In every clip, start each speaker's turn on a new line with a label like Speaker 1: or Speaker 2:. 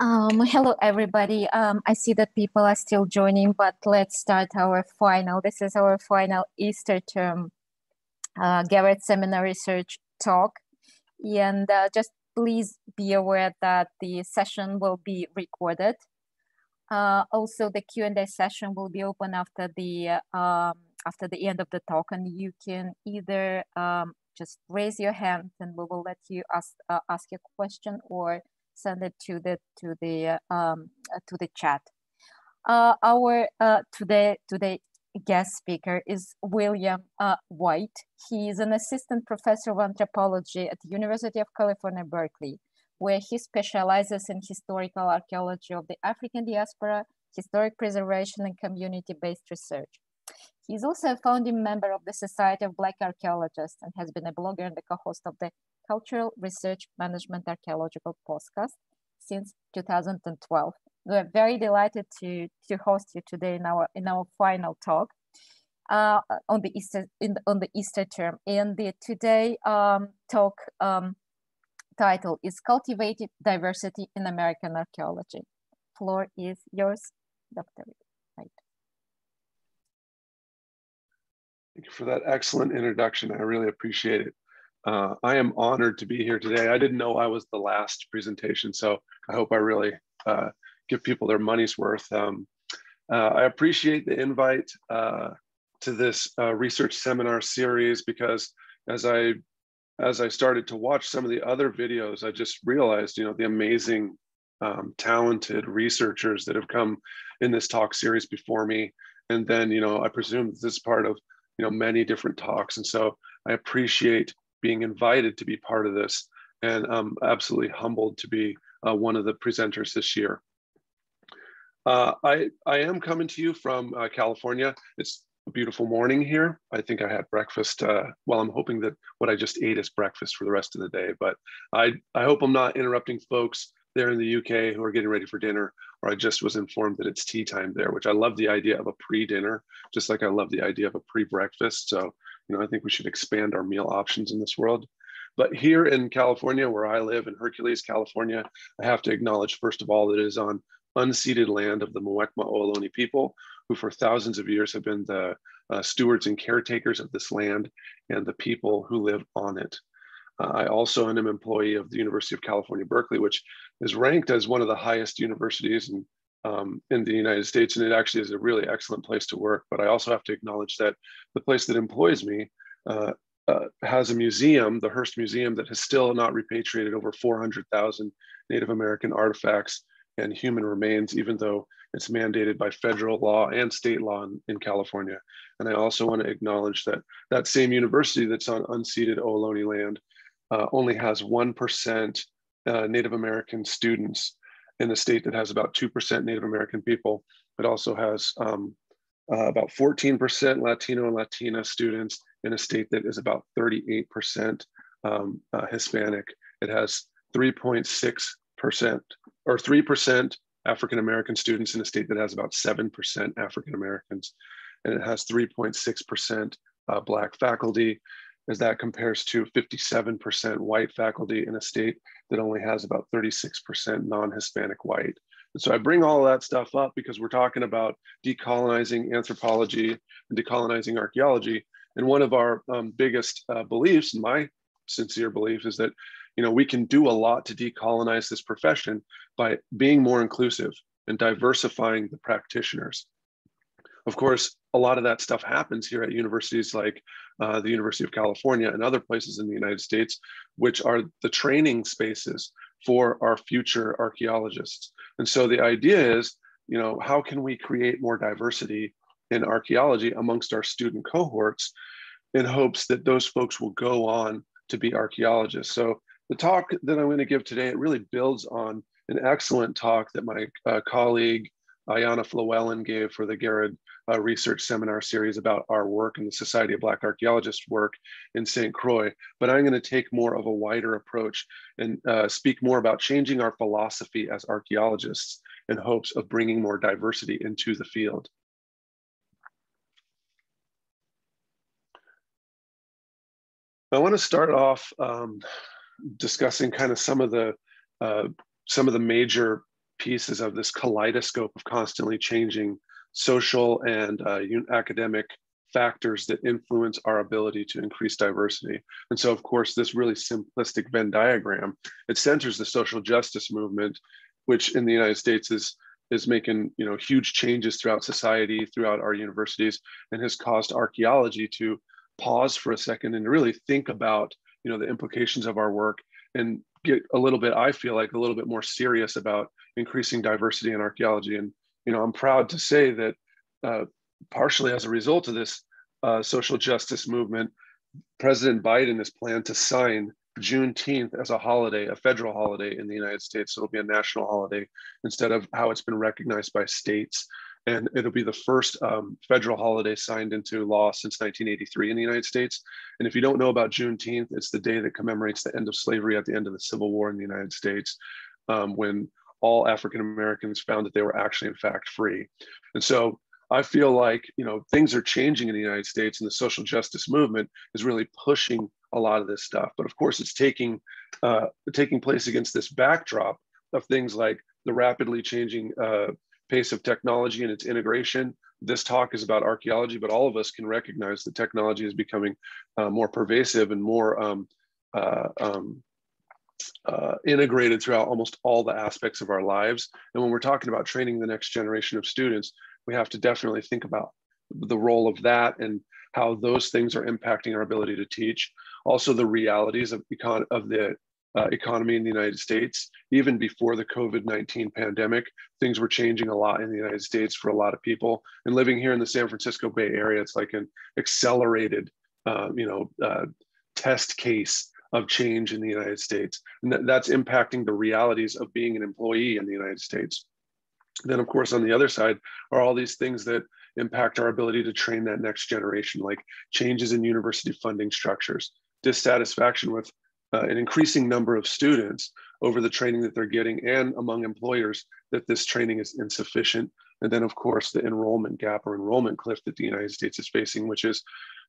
Speaker 1: Um, hello, everybody. Um, I see that people are still joining, but let's start our final. This is our final Easter term uh, Garrod Seminar Research talk. And uh, just please be aware that the session will be recorded. Uh, also, the Q&A session will be open after the um, after the end of the talk, and you can either um, just raise your hand, and we will let you ask uh, ask your question, or send it to the to the um, uh, to the chat. Uh, our uh, today today guest speaker is William uh, White. He is an assistant professor of anthropology at the University of California, Berkeley, where he specializes in historical archaeology of the African diaspora, historic preservation, and community-based research. He is also a founding member of the Society of Black Archaeologists and has been a blogger and the co-host of the Cultural Research Management Archaeological Podcast since 2012. We're very delighted to, to host you today in our in our final talk uh, on the Easter in, on the Easter term. And the today um, talk um, title is Cultivated Diversity in American Archaeology. Floor is yours, Dr. White.
Speaker 2: Thank you for that excellent introduction. I really appreciate it. Uh, I am honored to be here today. I didn't know I was the last presentation, so I hope I really uh, give people their money's worth. Um, uh, I appreciate the invite uh, to this uh, research seminar series because as I as I started to watch some of the other videos, I just realized, you know, the amazing, um, talented researchers that have come in this talk series before me. And then, you know, I presume this is part of, you know, many different talks. And so I appreciate being invited to be part of this and I'm absolutely humbled to be uh, one of the presenters this year. Uh, I, I am coming to you from uh, California. It's a beautiful morning here. I think I had breakfast. Uh, well, I'm hoping that what I just ate is breakfast for the rest of the day, but I, I hope I'm not interrupting folks there in the UK who are getting ready for dinner, or I just was informed that it's tea time there, which I love the idea of a pre-dinner, just like I love the idea of a pre-breakfast. So you know, I think we should expand our meal options in this world. But here in California, where I live in Hercules, California, I have to acknowledge, first of all, that it is on unceded land of the Muwekma Ohlone people, who for thousands of years have been the uh, stewards and caretakers of this land and the people who live on it. Uh, I also am an employee of the University of California, Berkeley, which is ranked as one of the highest universities in um, in the United States, and it actually is a really excellent place to work. But I also have to acknowledge that the place that employs me uh, uh, has a museum, the Hearst Museum, that has still not repatriated over 400,000 Native American artifacts and human remains, even though it's mandated by federal law and state law in, in California. And I also want to acknowledge that that same university that's on unceded Ohlone land uh, only has 1% uh, Native American students in a state that has about 2% Native American people. It also has um, uh, about 14% Latino and Latina students in a state that is about 38% um, uh, Hispanic. It has 3.6% or 3% African American students in a state that has about 7% African Americans. And it has 3.6% uh, Black faculty as that compares to 57% white faculty in a state that only has about 36% non-Hispanic white. And so I bring all that stuff up because we're talking about decolonizing anthropology and decolonizing archaeology. And one of our um, biggest uh, beliefs, my sincere belief, is that you know we can do a lot to decolonize this profession by being more inclusive and diversifying the practitioners. Of course, a lot of that stuff happens here at universities like uh, the University of California and other places in the United States, which are the training spaces for our future archaeologists. And so the idea is, you know, how can we create more diversity in archaeology amongst our student cohorts in hopes that those folks will go on to be archaeologists. So the talk that I'm going to give today, it really builds on an excellent talk that my uh, colleague Ayana Flewellen gave for the Garrod uh, research seminar series about our work and the Society of Black Archaeologists work in St. Croix. But I'm going to take more of a wider approach and uh, speak more about changing our philosophy as archaeologists in hopes of bringing more diversity into the field. I want to start off um, discussing kind of some of the uh, some of the major pieces of this kaleidoscope of constantly changing social and uh, academic factors that influence our ability to increase diversity. And so, of course, this really simplistic Venn diagram, it centers the social justice movement, which in the United States is is making you know huge changes throughout society, throughout our universities, and has caused archaeology to pause for a second and really think about you know the implications of our work and get a little bit i feel like a little bit more serious about increasing diversity in archaeology. And you know i'm proud to say that uh, partially as a result of this uh, social justice movement president biden has planned to sign juneteenth as a holiday a federal holiday in the united states. It'll be a national holiday instead of how it's been recognized by states and it'll be the first um, federal holiday signed into law since 1983 in the United States. And if you don't know about Juneteenth, it's the day that commemorates the end of slavery at the end of the Civil War in the United States, um, when all African Americans found that they were actually, in fact, free. And so I feel like you know things are changing in the United States, and the social justice movement is really pushing a lot of this stuff. But of course, it's taking uh, taking place against this backdrop of things like the rapidly changing uh, pace of technology and its integration. This talk is about archaeology, but all of us can recognize that technology is becoming uh, more pervasive and more um, uh, um, uh, integrated throughout almost all the aspects of our lives. And when we're talking about training the next generation of students, we have to definitely think about the role of that and how those things are impacting our ability to teach. Also, the realities of, econ- of the uh, economy in the United States. Even before the COVID 19 pandemic, things were changing a lot in the United States for a lot of people. And living here in the San Francisco Bay Area, it's like an accelerated, uh, you know, uh, test case of change in the United States. And that, that's impacting the realities of being an employee in the United States. Then, of course, on the other side are all these things that impact our ability to train that next generation, like changes in university funding structures, dissatisfaction with uh, an increasing number of students over the training that they're getting and among employers that this training is insufficient. And then, of course, the enrollment gap or enrollment cliff that the United States is facing, which is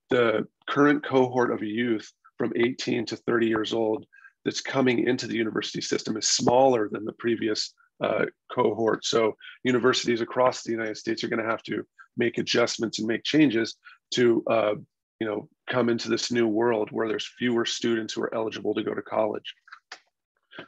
Speaker 2: the current cohort of youth from 18 to 30 years old that's coming into the university system is smaller than the previous uh, cohort. So universities across the United States are going to have to make adjustments and make changes to uh, you know, come into this new world where there's fewer students who are eligible to go to college.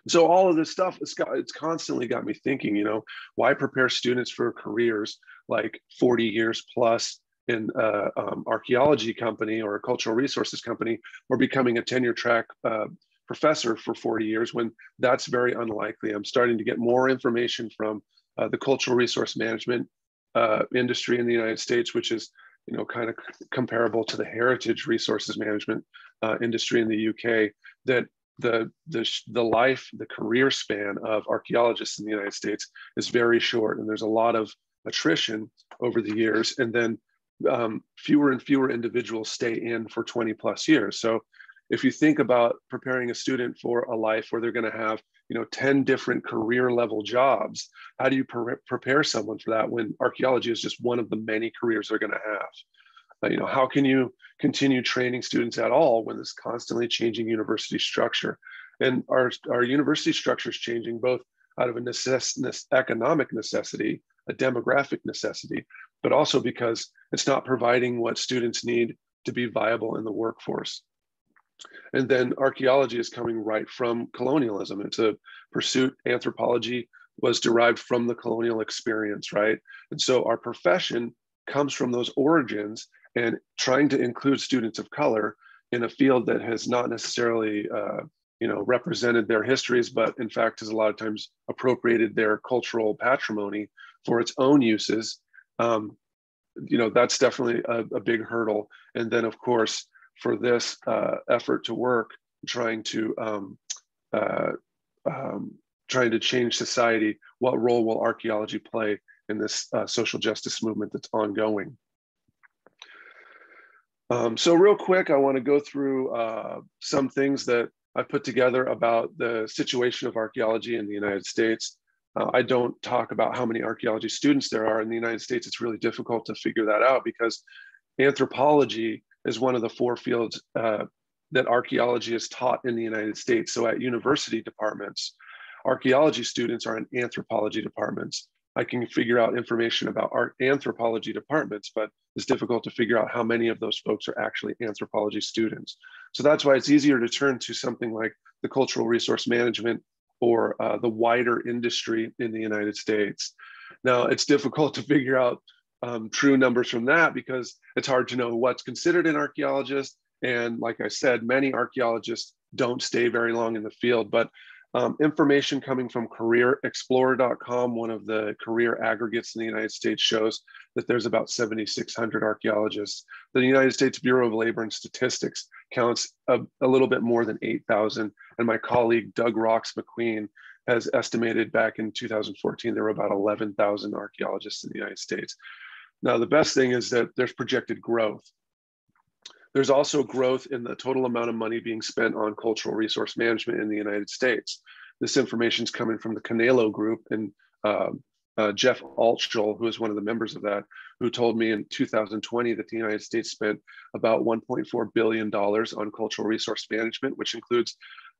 Speaker 2: So all of this stuff, it's, got, it's constantly got me thinking, you know, why prepare students for careers like 40 years plus in uh, um, archaeology company or a cultural resources company or becoming a tenure track uh, professor for 40 years when that's very unlikely. I'm starting to get more information from uh, the cultural resource management uh, industry in the United States, which is you know, kind of comparable to the heritage resources management uh, industry in the UK, that the, the, the life, the career span of archaeologists in the United States is very short. And there's a lot of attrition over the years. And then um, fewer and fewer individuals stay in for 20 plus years. So if you think about preparing a student for a life where they're going to have you know 10 different career level jobs how do you pre- prepare someone for that when archaeology is just one of the many careers they're going to have? Uh, you know how can you continue training students at all when this constantly changing university structure? And our, our university structure is changing both out of a necess- economic necessity a demographic necessity but also because it's not providing what students need to be viable in the workforce and then archaeology is coming right from colonialism. It's a pursuit. Anthropology was derived from the colonial experience, right? And so our profession comes from those origins and trying to include students of color in a field that has not necessarily uh, you know represented their histories but in fact has a lot of times appropriated their cultural patrimony for its own uses um, you know that's definitely a, a, big hurdle and then of course for this uh, effort to work, trying to um, uh, um, trying to change society. What role will archaeology play in this uh, social justice movement that's ongoing? Um, so real quick, I want to go through uh, some things that I put together about the situation of archaeology in the United States. Uh, I don't talk about how many archaeology students there are in the United States. It's really difficult to figure that out because anthropology is one of the four fields uh, that archaeology is taught in the United States. So at university departments, archaeology students are in anthropology departments. I can figure out information about art anthropology departments, but it's difficult to figure out how many of those folks are actually anthropology students. So that's why it's easier to turn to something like the cultural resource management or uh, the wider industry in the United States. Now, it's difficult to figure out um, true numbers from that because it's hard to know what's considered an archaeologist. And like I said, many archaeologists don't stay very long in the field, but um, information coming from careerexplorer.com, one of the career aggregates in the United States, shows that there's about 7,600 archaeologists. The United States Bureau of Labor and Statistics counts a, a little bit more than 8,000. And my colleague, Doug Rocks Macqueen, has estimated back in 2014 there were about 11,000 archaeologists in the United States. Now, the best thing is that there's projected growth. There's also growth in the total amount of money being spent on cultural resource management in the United States. This information is coming from the Canelo Group and uh, uh, Jeff Altschul, who is one of the members of that, who told me in 2020 that the United States spent about 1.4 billion dollars on cultural resource management, which includes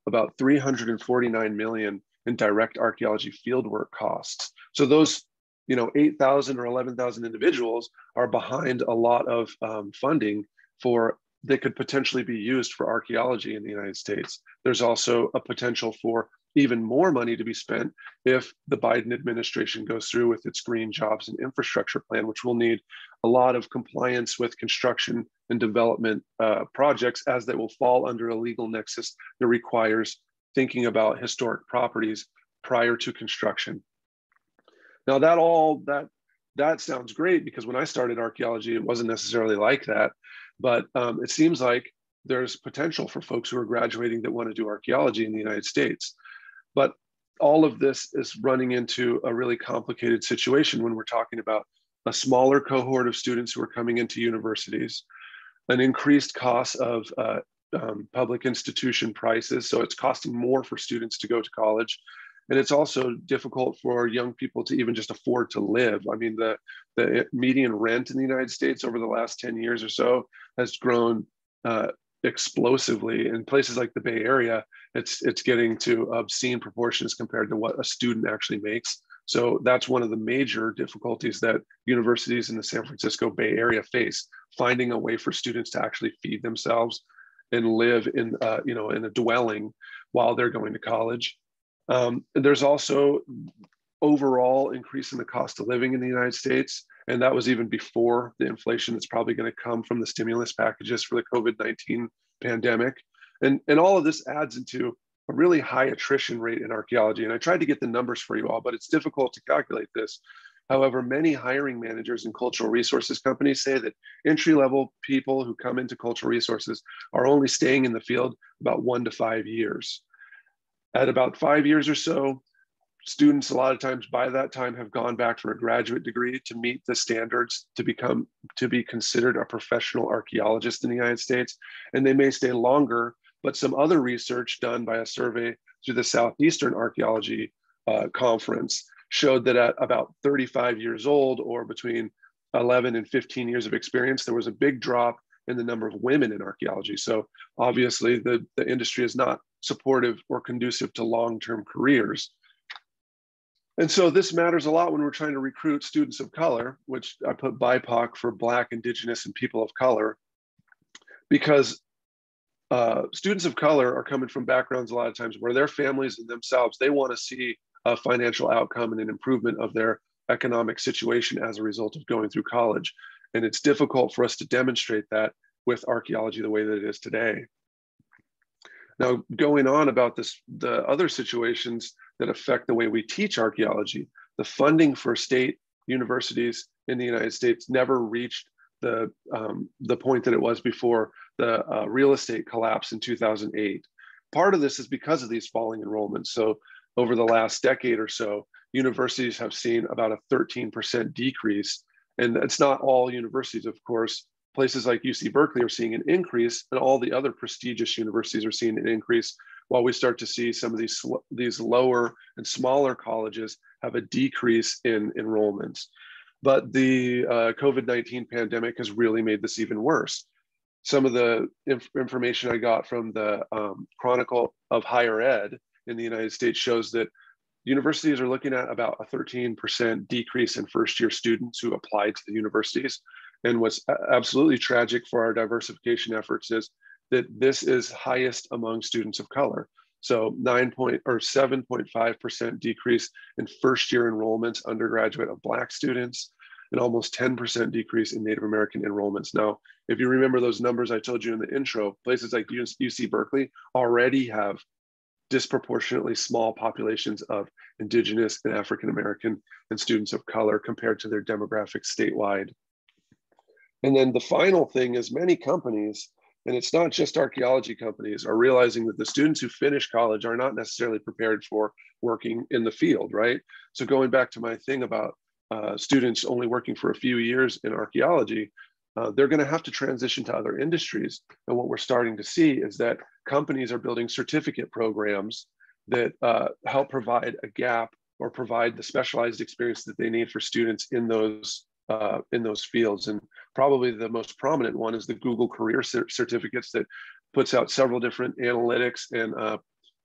Speaker 2: about 349 million in direct archaeology fieldwork costs. So those, you know, 8,000 or 11,000 individuals are behind a lot of um, funding for that could potentially be used for archaeology in the United States. There's also a potential for even more money to be spent if the Biden administration goes through with its green jobs and infrastructure plan, which will need a lot of compliance with construction and development uh, projects as they will fall under a legal nexus that requires thinking about historic properties prior to construction. Now that all that that sounds great because when I started archaeology, it wasn't necessarily like that. But um, it seems like there's potential for folks who are graduating that want to do archaeology in the United States. But all of this is running into a really complicated situation when we're talking about a smaller cohort of students who are coming into universities, an increased cost of uh, um, public institution prices. So it's costing more for students to go to college. And it's also difficult for young people to even just afford to live. I mean, the, the median rent in the United States over the last 10 years or so has grown uh, explosively. In places like the Bay Area, it's, it's getting to obscene proportions compared to what a student actually makes. So that's one of the major difficulties that universities in the San Francisco Bay Area face, finding a way for students to actually feed themselves and live in, uh, you know, in a dwelling while they're going to college. Um, there's also overall increase in the cost of living in the United States. And that was even before the inflation that's probably going to come from the stimulus packages for the COVID 19 pandemic. And, and all of this adds into a really high attrition rate in archaeology. And I tried to get the numbers for you all, but it's difficult to calculate this. However, many hiring managers and cultural resources companies say that entry level people who come into cultural resources are only staying in the field about one to five years. At about five years or so, students a lot of times by that time have gone back for a graduate degree to meet the standards to become to be considered a professional archaeologist in the United States. And they may stay longer but some other research done by a survey through the Southeastern Archaeology uh, Conference showed that at about 35 years old or between 11 and 15 years of experience there was a big drop in the number of women in archaeology. So obviously the, the industry is not supportive or conducive to long-term careers and so this matters a lot when we're trying to recruit students of color, which I put BIPOC for Black, Indigenous, and people of color, because uh, students of color are coming from backgrounds a lot of times where their families and themselves, they want to see a financial outcome and an improvement of their economic situation as a result of going through college. And it's difficult for us to demonstrate that with archaeology the way that it is today. Now, going on about this, the other situations that affect the way we teach archaeology, the funding for state universities in the United States never reached the, um, the point that it was before the uh, real estate collapse in 2008. Part of this is because of these falling enrollments. So over the last decade or so, universities have seen about a 13% decrease. And it's not all universities, of course places like UC Berkeley are seeing an increase, and all the other prestigious universities are seeing an increase, while we start to see some of these, these lower and smaller colleges have a decrease in enrollments. But the uh, COVID-19 pandemic has really made this even worse. Some of the inf information I got from the um, Chronicle of Higher Ed in the United States shows that universities are looking at about a 13% decrease in first year students who apply to the universities. And what's absolutely tragic for our diversification efforts is that this is highest among students of color. So 9 point or 7.5% decrease in first year enrollments undergraduate of Black students and almost 10% decrease in Native American enrollments. Now, if you remember those numbers I told you in the intro, places like UC Berkeley already have disproportionately small populations of Indigenous and African American and students of color compared to their demographics statewide. And then the final thing is many companies, and it's not just archaeology companies, are realizing that the students who finish college are not necessarily prepared for working in the field, right? So going back to my thing about uh, students only working for a few years in archaeology, uh, they're going to have to transition to other industries. And what we're starting to see is that companies are building certificate programs that uh, help provide a gap or provide the specialized experience that they need for students in those uh, in those fields. And probably the most prominent one is the Google Career Certificates that puts out several different analytics and uh,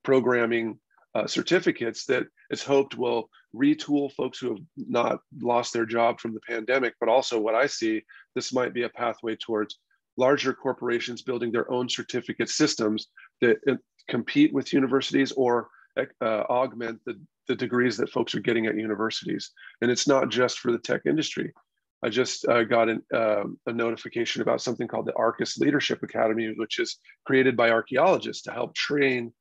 Speaker 2: programming uh, certificates that it's hoped will retool folks who have not lost their job from the pandemic. But also, what I see, this might be a pathway towards larger corporations building their own certificate systems that uh, compete with universities or uh, augment the, the degrees that folks are getting at universities. And it's not just for the tech industry. I just uh, got an, uh, a notification about something called the Arcus Leadership Academy, which is created by archaeologists to help train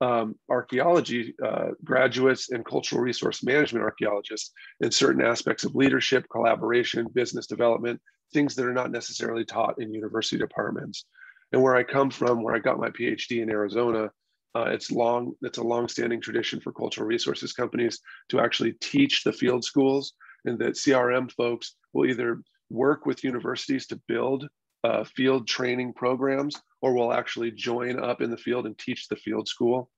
Speaker 2: um, archaeology uh, graduates and cultural resource management archaeologists in certain aspects of leadership, collaboration, business development, things that are not necessarily taught in university departments. And where I come from, where I got my PhD in Arizona, uh, it's long. It's a long-standing tradition for cultural resources companies to actually teach the field schools, and that CRM folks will either work with universities to build uh, field training programs or will actually join up in the field and teach the field school.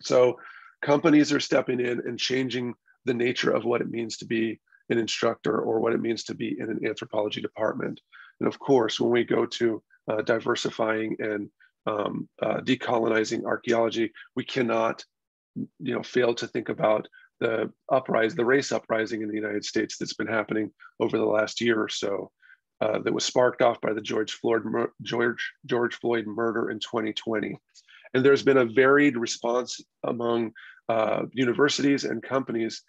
Speaker 2: So companies are stepping in and changing the nature of what it means to be an instructor or what it means to be in an anthropology department. And of course, when we go to uh, diversifying and um, uh, decolonizing archaeology, we cannot, you know, fail to think about the uprising, the race uprising in the United States that's been happening over the last year or so. Uh, that was sparked off by the George Floyd, George, George Floyd murder in 2020. And there's been a varied response among uh, universities and companies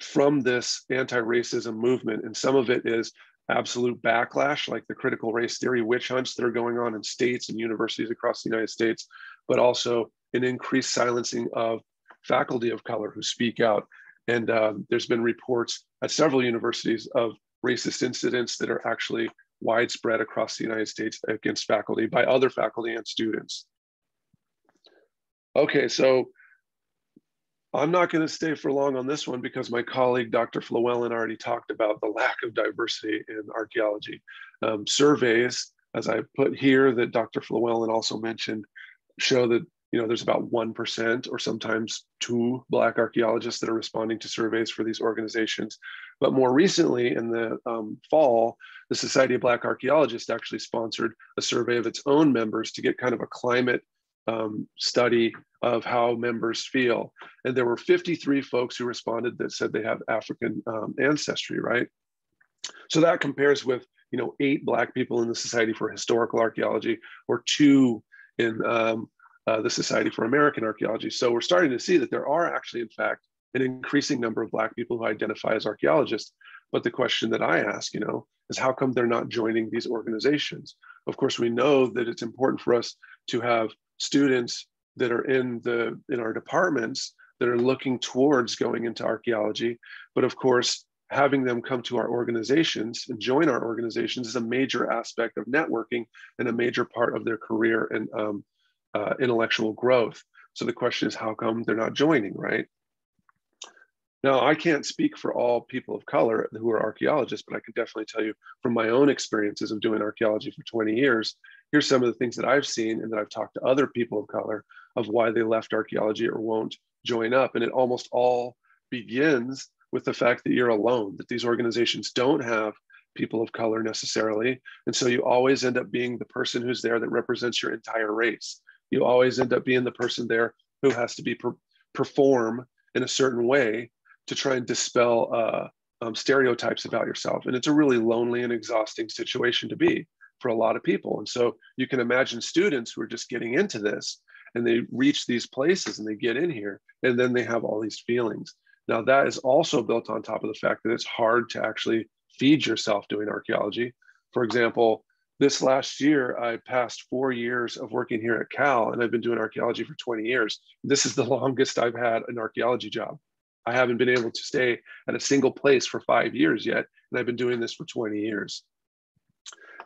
Speaker 2: from this anti-racism movement. And some of it is absolute backlash, like the critical race theory witch hunts that are going on in states and universities across the United States, but also an increased silencing of faculty of color who speak out. And um, there's been reports at several universities of racist incidents that are actually widespread across the United States against faculty by other faculty and students. Okay, so I'm not going to stay for long on this one because my colleague, Dr. Flewellen, already talked about the lack of diversity in archaeology. Um, surveys, as I put here, that Dr. Flewellen also mentioned, show that you know there's about 1% or sometimes two black archaeologists that are responding to surveys for these organizations. But more recently in the um, fall the society of black archaeologists actually sponsored a survey of its own members to get kind of a climate um, study of how members feel. And there were 53 folks who responded that said they have african um, ancestry right? So that compares with you know eight black people in the society for historical archaeology or two in um, uh, the Society for American Archaeology. So we're starting to see that there are actually, in fact, an increasing number of Black people who identify as archaeologists. But the question that I ask, you know, is how come they're not joining these organizations? Of course, we know that it's important for us to have students that are in the in our departments that are looking towards going into archaeology. But of course, having them come to our organizations and join our organizations is a major aspect of networking and a major part of their career and um, uh, intellectual growth. So the question is, how come they're not joining, right? Now, I can't speak for all people of color who are archaeologists, but I can definitely tell you from my own experiences of doing archaeology for 20 years, here's some of the things that I've seen and that I've talked to other people of color of why they left archaeology or won't join up. And it almost all begins with the fact that you're alone, that these organizations don't have people of color necessarily. And so you always end up being the person who's there that represents your entire race you always end up being the person there who has to be per- perform in a certain way to try and dispel uh, um, stereotypes about yourself. And it's a really lonely and exhausting situation to be for a lot of people. And so you can imagine students who are just getting into this and they reach these places and they get in here and then they have all these feelings. Now, that is also built on top of the fact that it's hard to actually feed yourself doing archaeology. For example, this last year, I passed four years of working here at Cal, and I've been doing archaeology for 20 years. This is the longest I've had an archaeology job. I haven't been able to stay at a single place for five years yet, and I've been doing this for 20 years.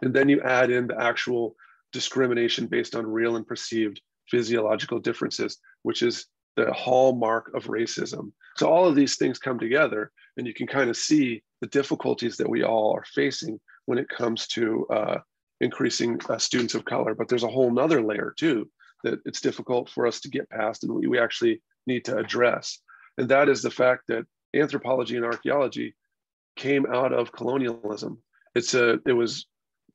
Speaker 2: And then you add in the actual discrimination based on real and perceived physiological differences, which is the hallmark of racism. So all of these things come together, and you can kind of see the difficulties that we all are facing when it comes to uh, increasing uh, students of color. But there's a whole nother layer too that it's difficult for us to get past and we, we actually need to address. And that is the fact that anthropology and archaeology came out of colonialism. It's a, it was,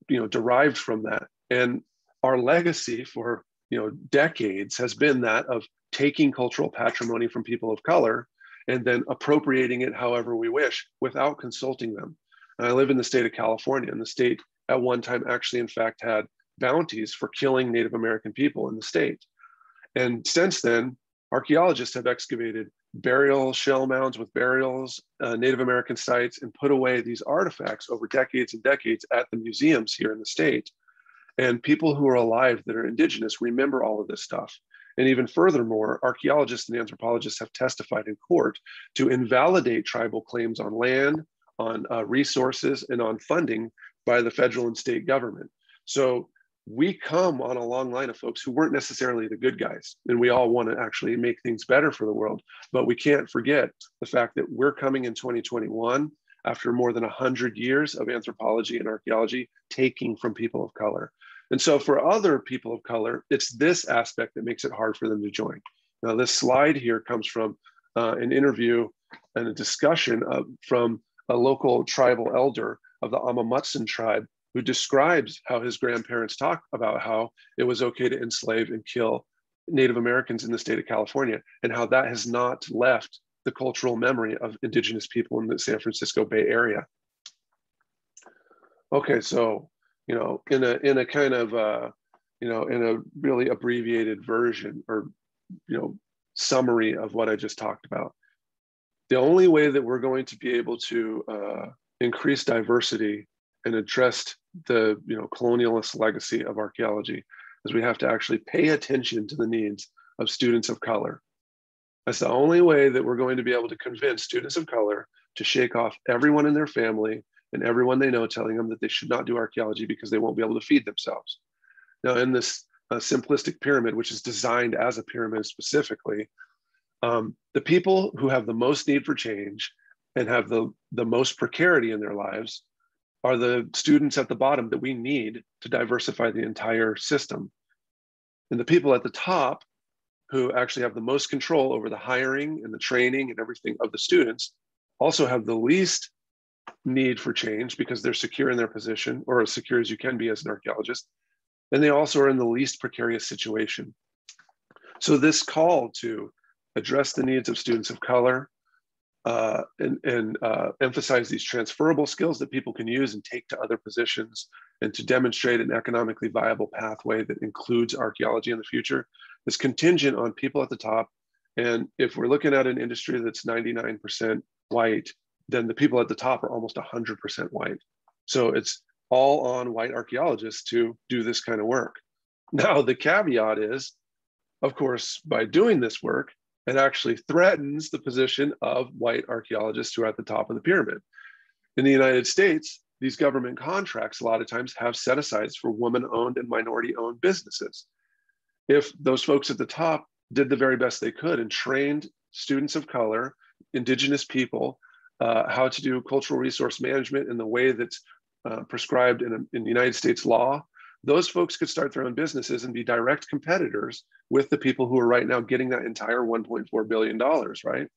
Speaker 2: you know, derived from that. And our legacy for, you know, decades has been that of taking cultural patrimony from people of color and then appropriating it however we wish without consulting them. And I live in the state of California, and the state at one time actually, in fact, had bounties for killing Native American people in the state. And since then, archaeologists have excavated burial shell mounds with burials, uh, Native American sites, and put away these artifacts over decades and decades at the museums here in the state. And people who are alive that are indigenous remember all of this stuff. And even furthermore, archaeologists and anthropologists have testified in court to invalidate tribal claims on land, on uh, resources, and on funding by the federal and state government. So we come on a long line of folks who weren't necessarily the good guys, and we all want to actually make things better for the world. But we can't forget the fact that we're coming in 2021 after more than 100 years of anthropology and archaeology taking from people of color. And so for other people of color, it's this aspect that makes it hard for them to join. Now, this slide here comes from uh, an interview and a discussion of, from a local tribal elder of the Amah Mutsun tribe who describes how his grandparents talk about how it was okay to enslave and kill Native Americans in the state of California and how that has not left the cultural memory of indigenous people in the San Francisco Bay Area. Okay, so you know, in a in a kind of uh, you know, in a really abbreviated version or you know, summary of what I just talked about. The only way that we're going to be able to uh, increase diversity and address the you know colonialist legacy of archaeology is we have to actually pay attention to the needs of students of color. That's the only way that we're going to be able to convince students of color to shake off everyone in their family and everyone they know telling them that they should not do archaeology because they won't be able to feed themselves. Now, in this uh, simplistic pyramid, which is designed as a pyramid specifically, um, the people who have the most need for change and have the, the most precarity in their lives are the students at the bottom that we need to diversify the entire system. And the people at the top who actually have the most control over the hiring and the training and everything of the students also have the least need for change because they're secure in their position or as secure as you can be as an archaeologist. And they also are in the least precarious situation. So this call to address the needs of students of color, uh, and, and uh, emphasize these transferable skills that people can use and take to other positions and to demonstrate an economically viable pathway that includes archaeology in the future is contingent on people at the top. And if we're looking at an industry that's 99% white, then the people at the top are almost 100% white. So it's all on white archaeologists to do this kind of work. Now, the caveat is, of course, by doing this work, it actually threatens the position of white archaeologists who are at the top of the pyramid. In the United States, these government contracts a lot of times have set asides for woman owned and minority owned businesses. If those folks at the top did the very best they could and trained students of color, indigenous people, uh, how to do cultural resource management in the way that's uh, prescribed in, in the United States law, those folks could start their own businesses and be direct competitors with the people who are right now getting that entire $1.4 billion, right?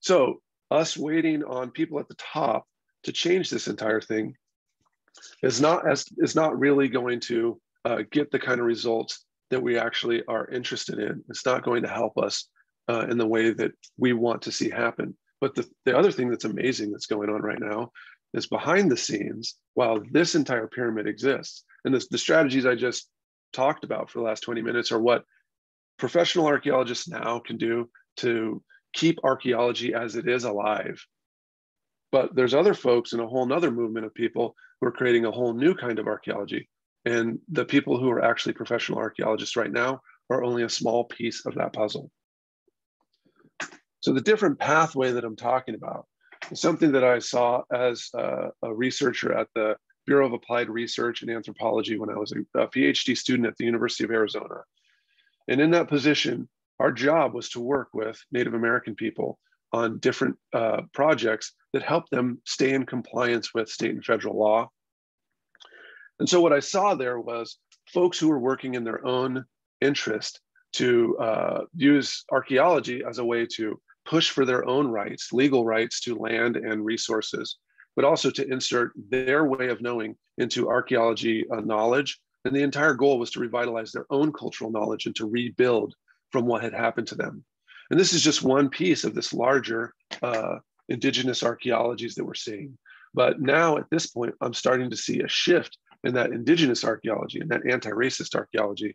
Speaker 2: So us waiting on people at the top to change this entire thing is not as is not really going to uh, get the kind of results that we actually are interested in. It's not going to help us uh, in the way that we want to see happen. But the, the other thing that's amazing that's going on right now is behind the scenes, while this entire pyramid exists, and the strategies I just talked about for the last 20 minutes are what professional archaeologists now can do to keep archaeology as it is alive. But there's other folks in a whole nother movement of people who are creating a whole new kind of archaeology. And the people who are actually professional archaeologists right now are only a small piece of that puzzle. So the different pathway that I'm talking about is something that I saw as a, a researcher at the Bureau of Applied Research and Anthropology when I was a, a PhD student at the University of Arizona. And in that position, our job was to work with Native American people on different uh, projects that help them stay in compliance with state and federal law. And so what I saw there was folks who were working in their own interest to uh, use archaeology as a way to push for their own rights, legal rights to land and resources, but also to insert their way of knowing into archaeology uh, knowledge. And the entire goal was to revitalize their own cultural knowledge and to rebuild from what had happened to them. And this is just one piece of this larger uh, indigenous archaeologies that we're seeing. But now at this point, I'm starting to see a shift in that indigenous archaeology and that anti-racist archaeology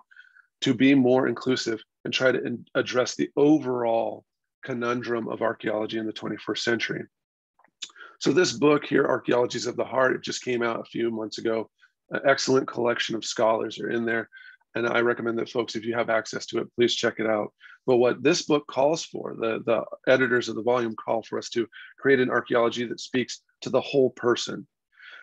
Speaker 2: to be more inclusive and try to in- address the overall conundrum of archaeology in the 21st century. So this book here, Archaeologies of the Heart, it just came out a few months ago. An excellent collection of scholars are in there. And I recommend that folks, if you have access to it, please check it out. But what this book calls for, the, the editors of the volume call for us to create an archaeology that speaks to the whole person,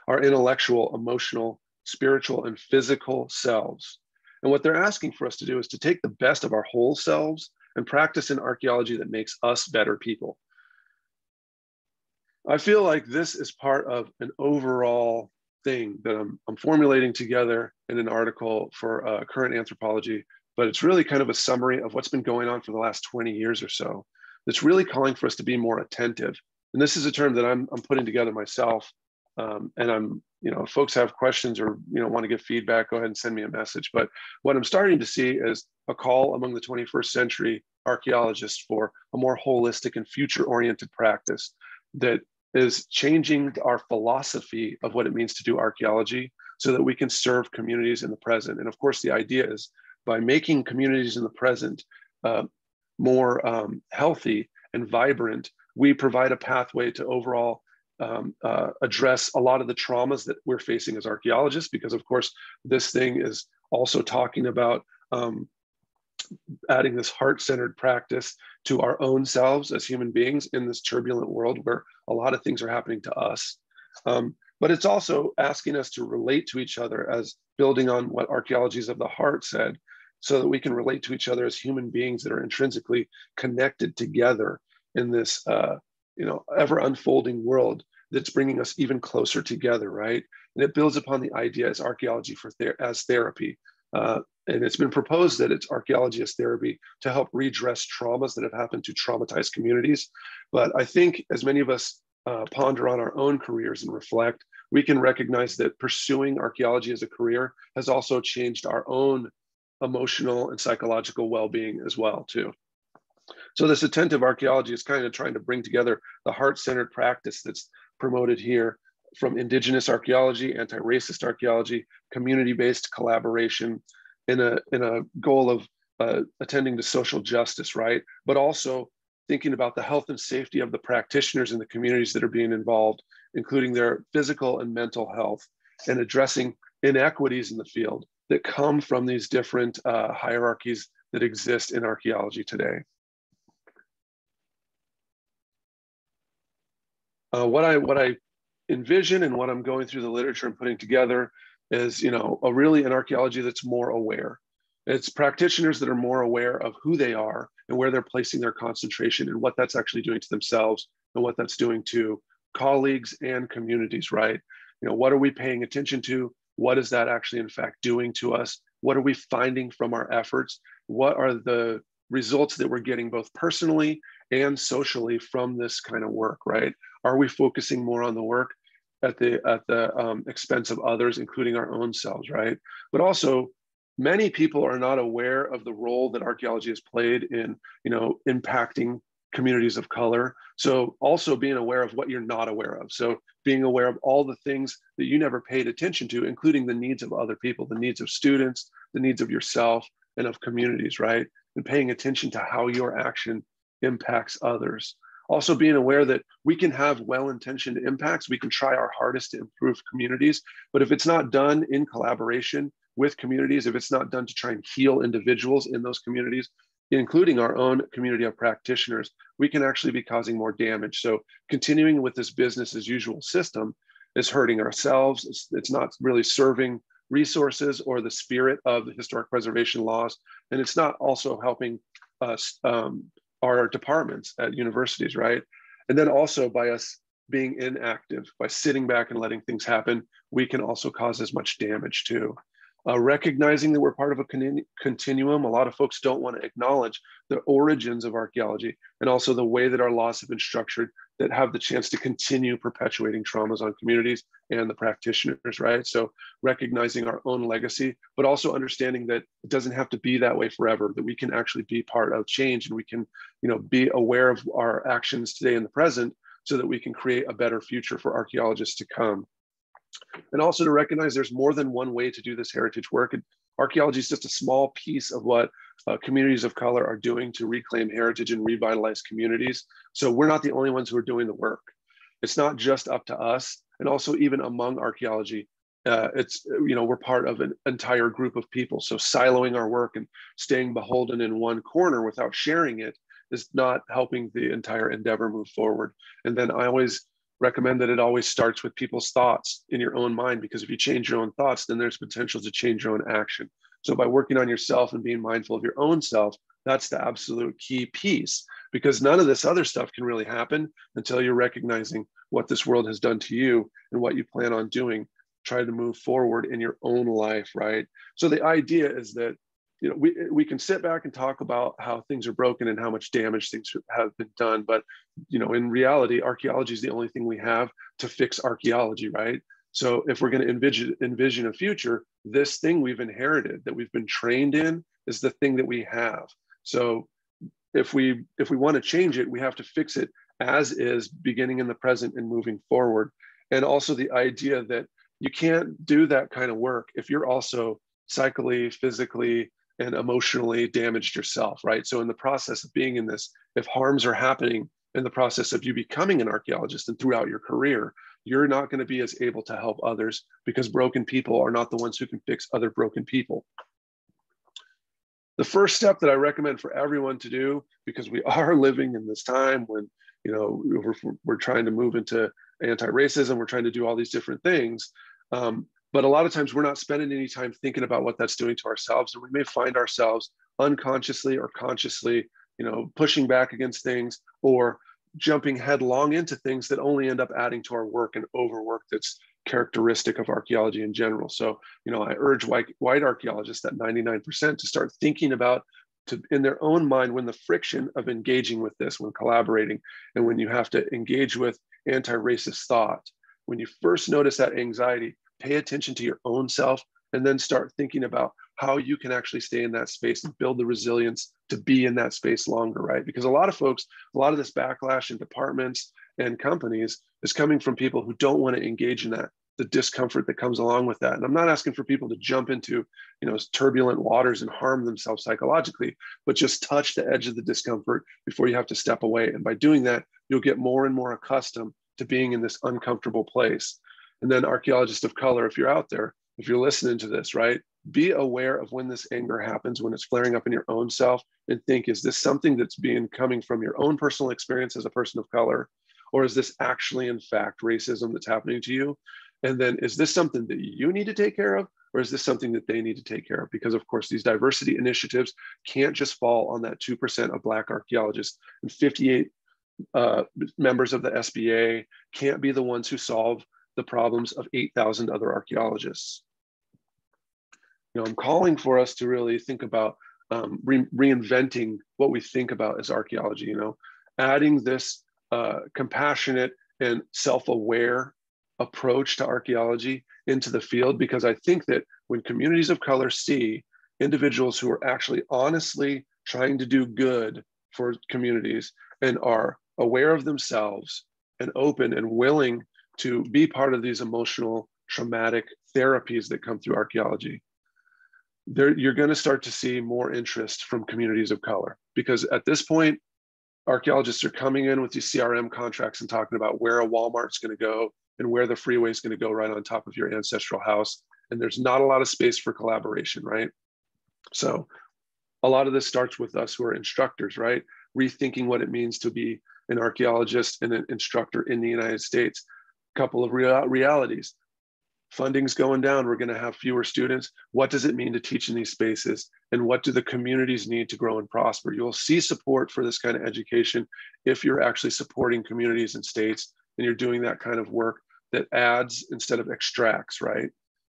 Speaker 2: our intellectual, emotional, spiritual, and physical selves. And what they're asking for us to do is to take the best of our whole selves and practice an archaeology that makes us better people. I feel like this is part of an overall thing that I'm, I'm formulating together in an article for uh, current anthropology, but it's really kind of a summary of what's been going on for the last 20 years or so. That's really calling for us to be more attentive. And this is a term that I'm, I'm putting together myself. Um, and I'm, you know, if folks have questions or, you know, want to give feedback, go ahead and send me a message. But what I'm starting to see is a call among the 21st century archaeologists for a more holistic and future oriented practice that is changing our philosophy of what it means to do archaeology so that we can serve communities in the present. And of course, the idea is by making communities in the present uh, more um, healthy and vibrant, we provide a pathway to overall um, uh, address a lot of the traumas that we're facing as archaeologists, because of course, this thing is also talking about um, adding this heart-centered practice to our own selves as human beings in this turbulent world where a lot of things are happening to us. Um, but it's also asking us to relate to each other as building on what archaeologies of the heart said, so that we can relate to each other as human beings that are intrinsically connected together in this, uh, you know, ever unfolding world that's bringing us even closer together, right? And it builds upon the idea as archaeology for ther- as therapy. Uh, and it's been proposed that it's archaeology as therapy to help redress traumas that have happened to traumatized communities. But I think as many of us uh, ponder on our own careers and reflect, we can recognize that pursuing archaeology as a career has also changed our own emotional and psychological well-being as well too. So this attentive archaeology is kind of trying to bring together the heart-centered practice that's promoted here from indigenous archaeology, anti-racist archaeology, community-based collaboration, in a in a goal of uh, attending to social justice, right? But also thinking about the health and safety of the practitioners in the communities that are being involved, including their physical and mental health, and addressing inequities in the field that come from these different uh, hierarchies that exist in archaeology today. Uh, what I what I envision and what I'm going through the literature and putting together is, you know, a really an archaeology that's more aware. It's practitioners that are more aware of who they are and where they're placing their concentration and what that's actually doing to themselves and what that's doing to colleagues and communities, right? You know, what are we paying attention to? What is that actually in fact doing to us? What are we finding from our efforts? What are the results that we're getting both personally and socially from this kind of work, right? Are we focusing more on the work at the at the um, expense of others, including our own selves, right? But also many people are not aware of the role that archaeology has played in, you know, impacting communities of color. So also being aware of what you're not aware of. So being aware of all the things that you never paid attention to, including the needs of other people, the needs of students, the needs of yourself and of communities, right? And paying attention to how your action impacts others. Also being aware that we can have well-intentioned impacts. We can try our hardest to improve communities, but if it's not done in collaboration with communities, if it's not done to try and heal individuals in those communities, including our own community of practitioners, we can actually be causing more damage. So continuing with this business as usual system is hurting ourselves. It's, it's not really serving resources or the spirit of the historic preservation laws. And it's not also helping us, um, our departments at universities, right? And then also by us being inactive, by sitting back and letting things happen, we can also cause as much damage too uh, recognizing that we're part of a con continuum. A lot of folks don't want to acknowledge the origins of archaeology and also the way that our laws have been structured that have the chance to continue perpetuating traumas on communities and the practitioners, right? So recognizing our own legacy, but also understanding that it doesn't have to be that way forever, that we can actually be part of change and we can, you know, be aware of our actions today in the present so that we can create a better future for archaeologists to come and also to recognize there's more than one way to do this heritage work. Archaeology is just a small piece of what uh, communities of color are doing to reclaim heritage and revitalize communities. So we're not the only ones who are doing the work. It's not just up to us. And also even among archaeology, uh, it's, you know, we're part of an entire group of people. So siloing our work and staying beholden in one corner without sharing it is not helping the entire endeavor move forward. And then I always recommend that it always starts with people's thoughts in your own mind because if you change your own thoughts then there's potential to change your own action. So by working on yourself and being mindful of your own self that's the absolute key piece because none of this other stuff can really happen until you're recognizing what this world has done to you and what you plan on doing. Try to move forward in your own life right? So the idea is that you know, we, we can sit back and talk about how things are broken and how much damage things have been done. But, you know, in reality, archaeology is the only thing we have to fix archaeology, right? So if we're going to envision, envision a future, this thing we've inherited that we've been trained in is the thing that we have. So if we if we want to change it, we have to fix it as is, beginning in the present and moving forward. And also the idea that you can't do that kind of work if you're also psychically, physically, and emotionally damaged yourself, right? So, in the process of being in this, if harms are happening in the process of you becoming an archaeologist and throughout your career, you're not going to be as able to help others because broken people are not the ones who can fix other broken people. The first step that I recommend for everyone to do, because we are living in this time when you know we're, we're trying to move into anti-racism, we're trying to do all these different things. Um, but a lot of times we're not spending any time thinking about what that's doing to ourselves and we may find ourselves unconsciously or consciously you know pushing back against things or jumping headlong into things that only end up adding to our work and overwork that's characteristic of archaeology in general. So you know i urge white, white archaeologists at 99% to start thinking about to in their own mind when the friction of engaging with this when collaborating and when you have to engage with anti-racist thought. When you first notice that anxiety pay attention to your own self and then start thinking about how you can actually stay in that space and build the resilience to be in that space longer, right? Because a lot of folks, a lot of this backlash in departments and companies is coming from people who don't want to engage in that, the discomfort that comes along with that. And I'm not asking for people to jump into, you know, turbulent waters and harm themselves psychologically, but just touch the edge of the discomfort before you have to step away. And by doing that, you'll get more and more accustomed to being in this uncomfortable place. And then archaeologists of color, if you're out there, if you're listening to this, right, be aware of when this anger happens, when it's flaring up in your own self, and think, is this something that's being coming from your own personal experience as a person of color? Or is this actually, in fact, racism that's happening to you? And then is this something that you need to take care of? Or is this something that they need to take care of? Because, of course, these diversity initiatives can't just fall on that 2% of Black archaeologists. And 58 uh, members of the SBA can't be the ones who solve the problems of 8,000 other archaeologists. You know, I'm calling for us to really think about um, re reinventing what we think about as archaeology, you know, adding this uh, compassionate and self-aware approach to archaeology into the field, because I think that when communities of color see individuals who are actually honestly trying to do good for communities and are aware of themselves and open and willing to be part of these emotional traumatic therapies that come through archaeology there you're going to start to see more interest from communities of color. Because at this point archaeologists are coming in with these crm contracts and talking about where a walmart's going to go and where the freeway is going to go right on top of your ancestral house. And there's not a lot of space for collaboration right? So a lot of this starts with us who are instructors right? Rethinking what it means to be an archaeologist and an instructor in the united states couple of real realities. Funding's going down. We're going to have fewer students. What does it mean to teach in these spaces? And what do the communities need to grow and prosper? You'll see support for this kind of education if you're actually supporting communities and states and you're doing that kind of work that adds instead of extracts right?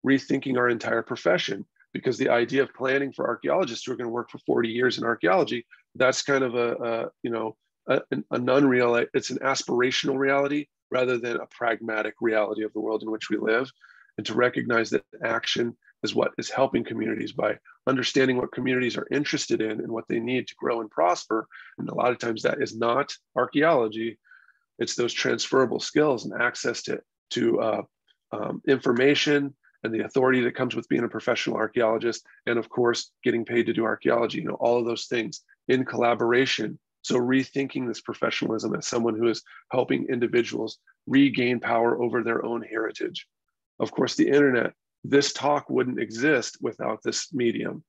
Speaker 2: Rethinking our entire profession because the idea of planning for archaeologists who are going to work for 40 years in archaeology that's kind of a, a you know a, a non-real it's an aspirational reality rather than a pragmatic reality of the world in which we live and to recognize that action is what is helping communities by understanding what communities are interested in and what they need to grow and prosper. And a lot of times that is not archaeology, it's those transferable skills and access to, to uh, um, information and the authority that comes with being a professional archaeologist. And of course, getting paid to do archaeology, you know, all of those things in collaboration. So rethinking this professionalism as someone who is helping individuals regain power over their own heritage of course, the internet, this talk wouldn't exist without this medium.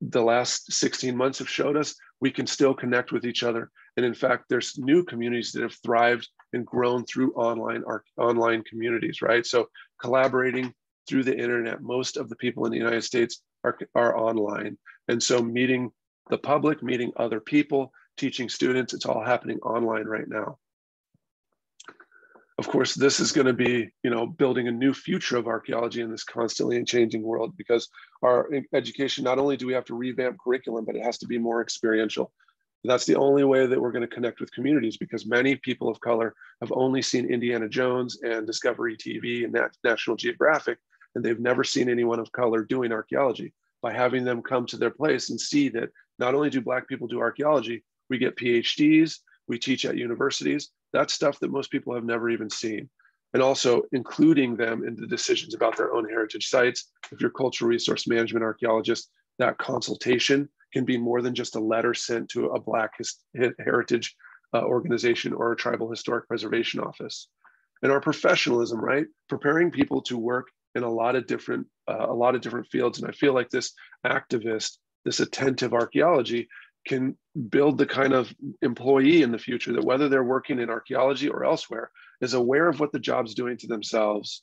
Speaker 2: The last 16 months have showed us we can still connect with each other. And in fact, there's new communities that have thrived and grown through online online communities, right? So collaborating through the internet, most of the people in the United States are, are online. And so meeting the public, meeting other people, teaching students, it's all happening online right now of course, this is going to be, you know, building a new future of archaeology in this constantly changing world because our education, not only do we have to revamp curriculum, but it has to be more experiential. That's the only way that we're going to connect with communities because many people of color have only seen Indiana Jones and Discovery TV and Nat National Geographic, and they've never seen anyone of color doing archaeology. By having them come to their place and see that not only do Black people do archaeology, we get PhDs, we teach at universities, that's stuff that most people have never even seen. And also including them in the decisions about their own heritage sites. If you're cultural resource management archaeologist, that consultation can be more than just a letter sent to a Black heritage uh, organization or a tribal historic preservation office. And our professionalism, right? Preparing people to work in a lot of different uh, a lot of different fields. And I feel like this activist, this attentive archaeology can build the kind of employee in the future that whether they're working in archaeology or elsewhere is aware of what the job's doing to themselves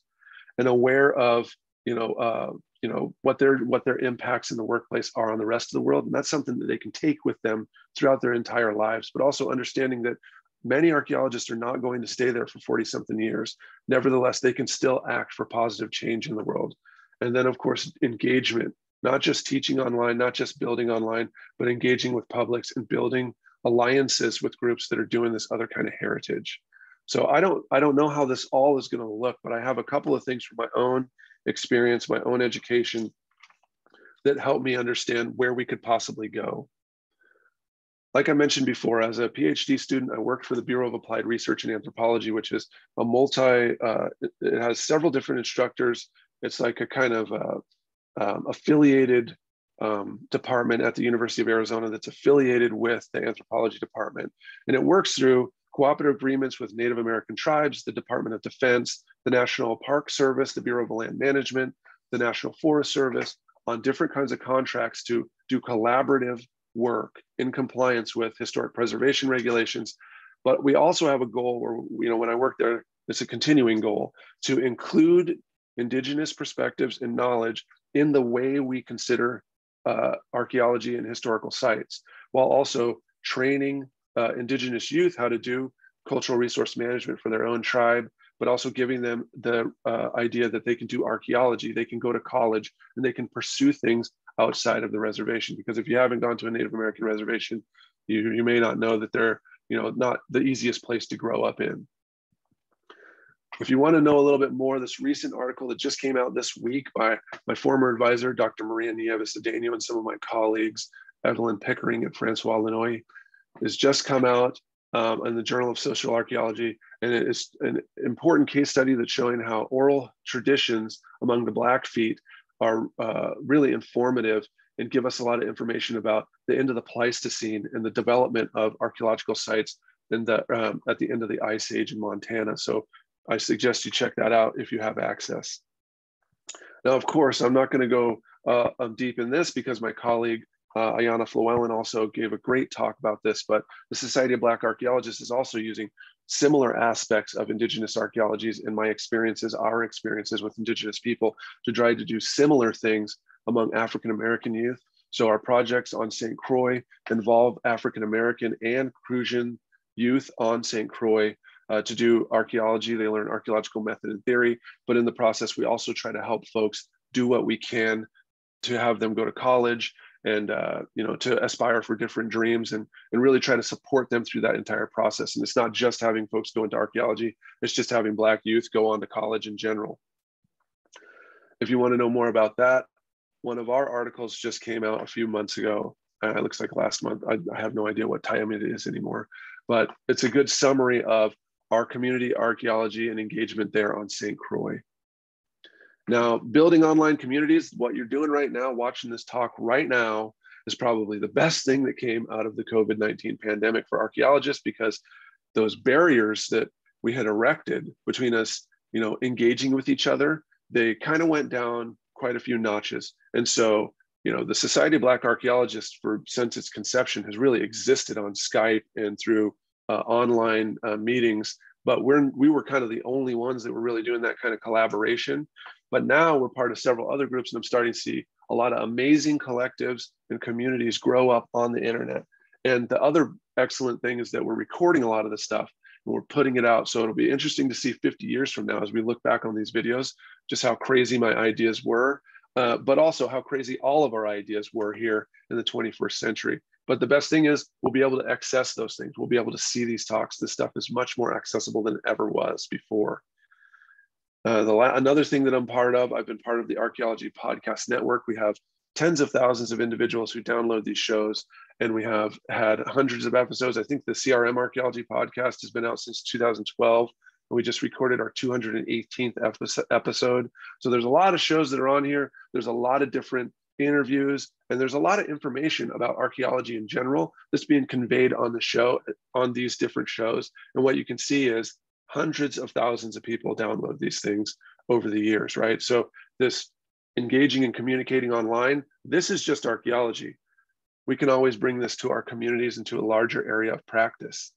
Speaker 2: and aware of you know uh, you know what their what their impacts in the workplace are on the rest of the world. And that's something that they can take with them throughout their entire lives but also understanding that many archaeologists are not going to stay there for 40 something years. Nevertheless they can still act for positive change in the world. And then of course engagement not just teaching online, not just building online, but engaging with publics and building alliances with groups that are doing this other kind of heritage. So I don't I don't know how this all is going to look, but I have a couple of things from my own experience, my own education that help me understand where we could possibly go. Like I mentioned before, as a PhD student, I worked for the Bureau of Applied Research in Anthropology, which is a multi, uh, it has several different instructors. It's like a kind of uh, um, affiliated um, department at the University of Arizona that's affiliated with the anthropology department. And it works through cooperative agreements with Native American tribes, the Department of Defense, the National Park Service, the Bureau of Land Management, the National Forest Service on different kinds of contracts to do collaborative work in compliance with historic preservation regulations. But we also have a goal where, you know, when I work there, it's a continuing goal to include indigenous perspectives and knowledge in the way we consider uh, archaeology and historical sites, while also training uh, indigenous youth how to do cultural resource management for their own tribe, but also giving them the uh, idea that they can do archaeology, they can go to college, and they can pursue things outside of the reservation. Because if you haven't gone to a Native American reservation, you, you may not know that they're you know not the easiest place to grow up in. If you want to know a little bit more, this recent article that just came out this week by my former advisor, Dr. Maria Nieves Zedeño, and some of my colleagues, Evelyn Pickering and Francois Lanoë, has just come out um, in the Journal of Social Archaeology. And it is an important case study that's showing how oral traditions among the Blackfeet are uh, really informative and give us a lot of information about the end of the Pleistocene and the development of archaeological sites in the, um, at the end of the Ice Age in Montana. So I suggest you check that out if you have access. Now, of course, I'm not going to go uh, deep in this because my colleague uh, Ayana Flewellen also gave a great talk about this, but the Society of Black Archaeologists is also using similar aspects of Indigenous archaeologies in my experiences, our experiences with Indigenous people to try to do similar things among African American youth. So our projects on St. Croix involve African American and Crucian youth on St. Croix uh, to do archaeology. They learn archaeological method and theory, but in the process, we also try to help folks do what we can to have them go to college and uh, you know to aspire for different dreams and and really try to support them through that entire process. And it's not just having folks go into archaeology; it's just having Black youth go on to college in general. If you want to know more about that, one of our articles just came out a few months ago. Uh, it looks like last month. I, I have no idea what time it is anymore, but it's a good summary of our community archaeology and engagement there on St. Croix. Now, building online communities, what you're doing right now, watching this talk right now, is probably the best thing that came out of the COVID 19 pandemic for archaeologists because those barriers that we had erected between us, you know, engaging with each other, they kind of went down quite a few notches. And so, you know, the Society of Black Archaeologists, for since its conception, has really existed on Skype and through online uh, meetings. But we're we were kind of the only ones that were really doing that kind of collaboration. But now we're part of several other groups, and I'm starting to see a lot of amazing collectives and communities grow up on the internet. And the other excellent thing is that we're recording a lot of this stuff and we're putting it out. So it'll be interesting to see 50 years from now as we look back on these videos, just how crazy my ideas were, uh, but also how crazy all of our ideas were here in the 21st century. But the best thing is we'll be able to access those things. We'll be able to see these talks. This stuff is much more accessible than it ever was before. Uh, the another thing that I'm part of, I've been part of the Archaeology Podcast Network. We have tens of thousands of individuals who download these shows, and we have had hundreds of episodes. I think the CRM Archaeology Podcast has been out since 2012. And we just recorded our 218th episode. So there's a lot of shows that are on here. There's a lot of different interviews, and there's a lot of information about archaeology in general that's being conveyed on the show, on these different shows. And what you can see is hundreds of thousands of people download these things over the years, right? So this engaging and communicating online, this is just archaeology. We can always bring this to our communities and to a larger area of practice.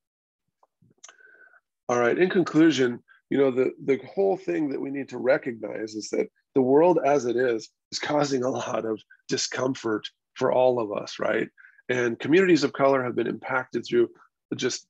Speaker 2: All right, in conclusion, you know, the, the whole thing that we need to recognize is that the world as it is is causing a lot of discomfort for all of us, right? And communities of color have been impacted through just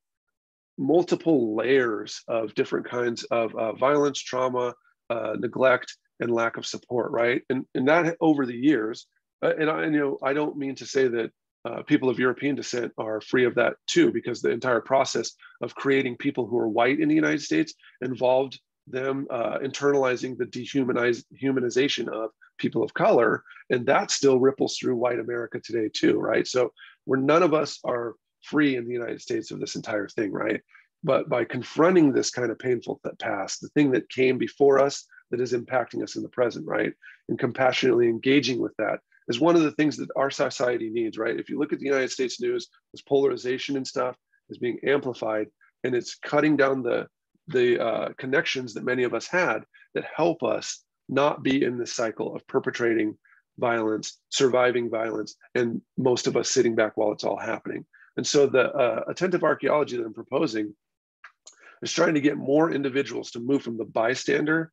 Speaker 2: multiple layers of different kinds of uh, violence, trauma, uh, neglect, and lack of support, right? And, and that over the years, uh, and I you know I don't mean to say that uh, people of European descent are free of that too, because the entire process of creating people who are white in the United States involved them uh, internalizing the dehumanization of people of color, and that still ripples through white America today too, right? So where none of us are free in the United States of this entire thing, right? But by confronting this kind of painful past, the thing that came before us that is impacting us in the present, right? And compassionately engaging with that is one of the things that our society needs, right? If you look at the United States news, this polarization and stuff is being amplified and it's cutting down the, the uh, connections that many of us had that help us not be in this cycle of perpetrating violence, surviving violence, and most of us sitting back while it's all happening. And so the uh, attentive archaeology that I'm proposing is trying to get more individuals to move from the bystander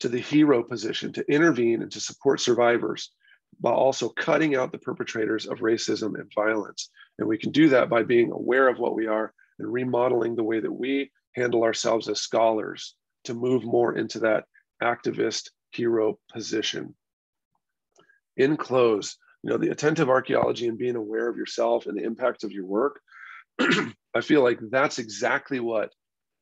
Speaker 2: to the hero position, to intervene and to support survivors, while also cutting out the perpetrators of racism and violence. And we can do that by being aware of what we are and remodeling the way that we handle ourselves as scholars to move more into that activist hero position. In close, you know the attentive archaeology and being aware of yourself and the impact of your work i feel like that's exactly what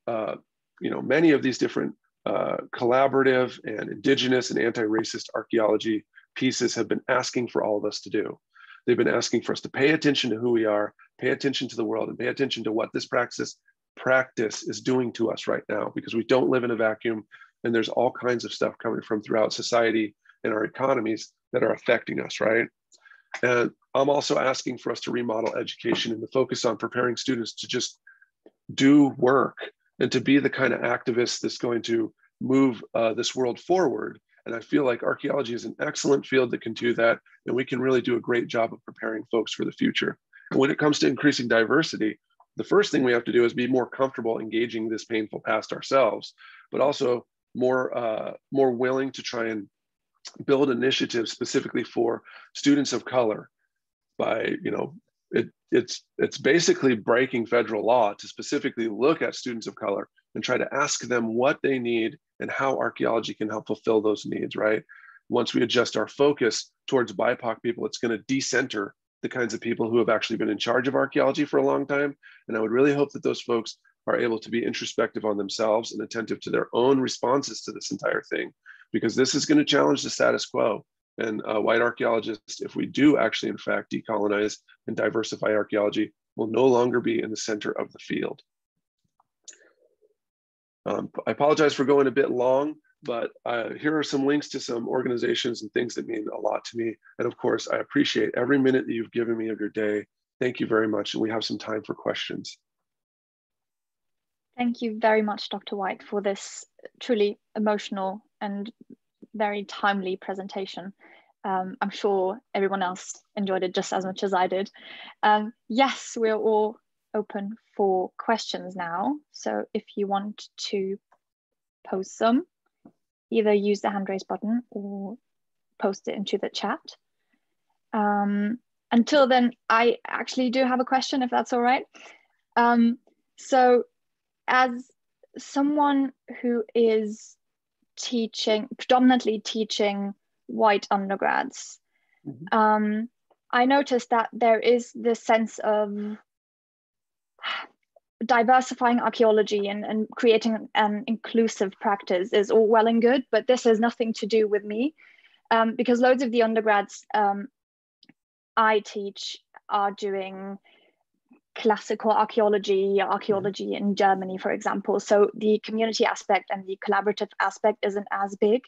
Speaker 2: uh, you know many of these different uh, collaborative and indigenous and anti-racist archaeology pieces have been asking for all of us to do. They've been asking for us to pay attention to who we are, pay attention to the world, and pay attention to what this practice practice is doing to us right now, because we don't live in a vacuum, and there's all kinds of stuff coming from throughout society and our economies that are affecting us, right? And I'm also asking for us to remodel education and to focus on preparing students to just do work and to be the kind of activist that's going to move uh, this world forward. And I feel like archaeology is an excellent field that can do that. And we can really do a great job of preparing folks for the future. And when it comes to increasing diversity, the first thing we have to do is be more comfortable engaging this painful past ourselves, but also more, uh, more willing to try and build initiatives specifically for students of color by, you know, it, it's it's basically breaking federal law to specifically look at students of color and try to ask them what they need and how archaeology can help fulfill those needs right? Once we adjust our focus towards bipoc people it's going to decenter the kinds of people who have actually been in charge of archaeology for a long time. And i would really hope that those folks are able to be introspective on themselves and attentive to their own responses to this entire thing because this is going to challenge the status quo. And uh, white archaeologists, if we do actually, in fact, decolonize and diversify archaeology, will no longer be in the center of the field. Um, I apologize for going a bit long, but uh, here are some links to some organizations and things that mean a lot to me. And of course, I appreciate every minute that you've given me of your day. Thank you very much. And we have some time for questions.
Speaker 3: Thank you very much, Dr. White, for this truly emotional and very timely presentation. Um, I'm sure everyone else enjoyed it just as much as I did. Um, yes, we're all open for questions now. So if you want to post them, either use the hand raise button or post it into the chat. Um, until then, I actually do have a question, if that's all right. Um, so as someone who is teaching, predominantly teaching white undergrads, mm-hmm. um, I noticed that there is this sense of diversifying archaeology and, and creating an inclusive practice is all well and good, but this has nothing to do with me um, because loads of the undergrads um, I teach are doing classical archaeology, archaeology in Germany, for example. So the community aspect and the collaborative aspect isn't as big.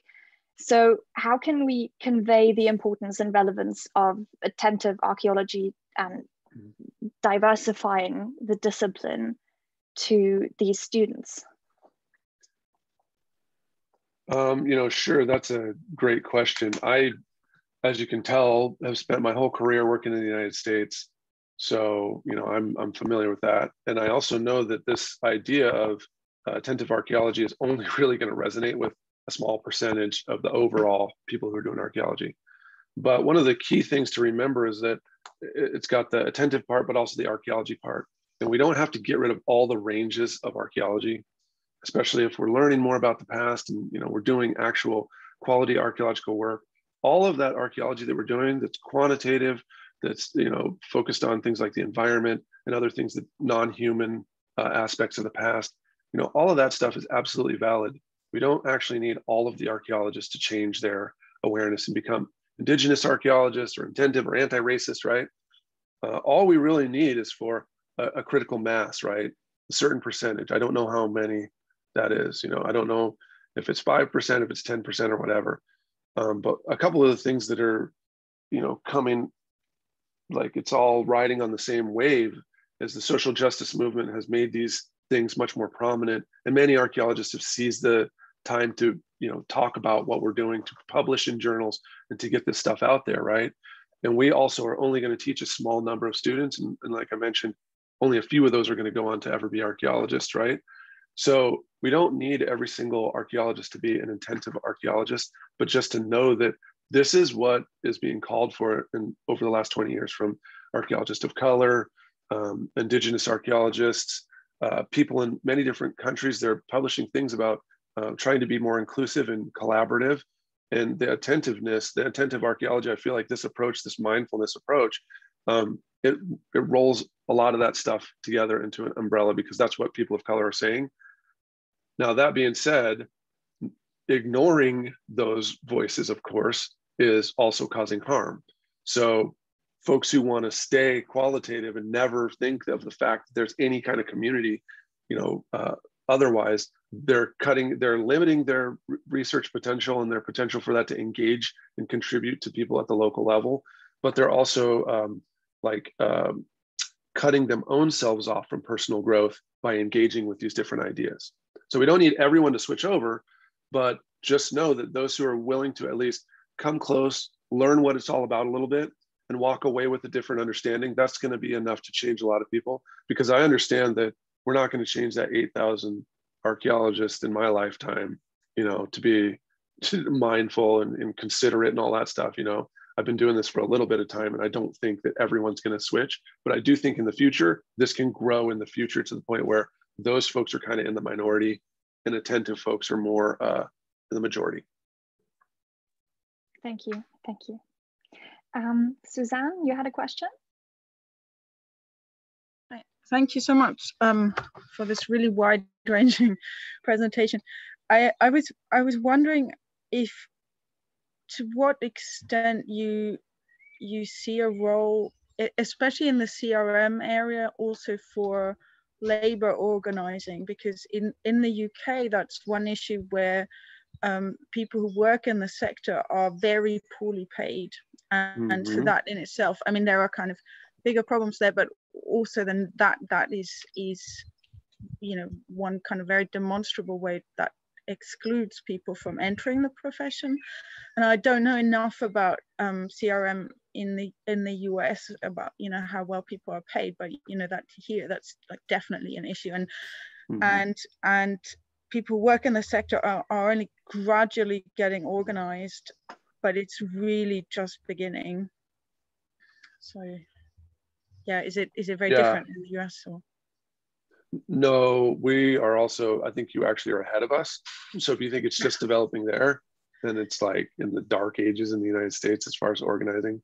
Speaker 3: So how can we convey the importance and relevance of attentive archaeology and diversifying the discipline to these students?
Speaker 2: Um, you know, sure, that's a great question. I, as you can tell, have spent my whole career working in the United States. So, you know, I'm, I'm familiar with that. And I also know that this idea of uh, attentive archaeology is only really going to resonate with a small percentage of the overall people who are doing archaeology. But one of the key things to remember is that it's got the attentive part, but also the archaeology part. And we don't have to get rid of all the ranges of archaeology, especially if we're learning more about the past and you know we're doing actual quality archaeological work. All of that archaeology that we're doing that's quantitative, that's you know focused on things like the environment and other things that non-human uh, aspects of the past you know all of that stuff is absolutely valid we don't actually need all of the archaeologists to change their awareness and become indigenous archaeologists or attentive or anti-racist right uh, all we really need is for a, a critical mass right? A certain percentage. I don't know how many that is you know? I don't know if it's 5% if it's 10% or whatever. Um, but a couple of the things that are you know coming like it's all riding on the same wave as the social justice movement has made these things much more prominent. And many archaeologists have seized the time to you know talk about what we're doing to publish in journals and to get this stuff out there right? And we also are only going to teach a small number of students. And, and like i mentioned only a few of those are going to go on to ever be archaeologists right so we don't need every single archaeologist to be an attentive archaeologist but just to know that this is what is being called for in, over the last 20 years from archaeologists of color, um, indigenous archaeologists, uh, people in many different countries. They're publishing things about uh, trying to be more inclusive and collaborative. And the attentiveness, the attentive archaeology, I feel like this approach, this mindfulness approach, um, it, it rolls a lot of that stuff together into an umbrella because that's what people of color are saying. Now, that being said, ignoring those voices, of course, is also causing harm. So folks who want to stay qualitative and never think of the fact that there's any kind of community, you know, uh, otherwise they're cutting, they're limiting their research potential and their potential for that to engage and contribute to people at the local level. But they're also um, like um, cutting them own selves off from personal growth by engaging with these different ideas. So we don't need everyone to switch over, but just know that those who are willing to at least come close, learn what it's all about a little bit, and walk away with a different understanding, that's going to be enough to change a lot of people. Because I understand that we're not going to change that 8,000 archaeologists in my lifetime, you know, to be mindful and, and considerate and all that stuff, you know. I've been doing this for a little bit of time and I don't think that everyone's going to switch, but I do think in the future, this can grow in the future to the point where those folks are kind of in the minority and attentive folks are more uh, the majority.
Speaker 3: Thank you. Thank you. Um, Suzanne, you had a question?
Speaker 4: Thank you so much um, for this really wide-ranging presentation. I, I was I was wondering if to what extent you you see a role, especially in the CRM area, also for labor organizing, because in in the UK that's one issue where um, people who work in the sector are very poorly paid. And, mm-hmm. so that in itself, I mean, there are kind of bigger problems there, but also then that that is is you know one kind of very demonstrable way that excludes people from entering the profession. And I don't know enough about um, CRM in the in the US about you know how well people are paid, but you know that here that's like definitely an issue. And mm-hmm. and and people work in the sector are, are only gradually getting organized, but it's really just beginning. So yeah, is it is it very yeah. different in the US or?
Speaker 2: No, we are also, I think you actually are ahead of us. So if you think it's just developing there, then it's like in the dark ages in the United States as far as organizing.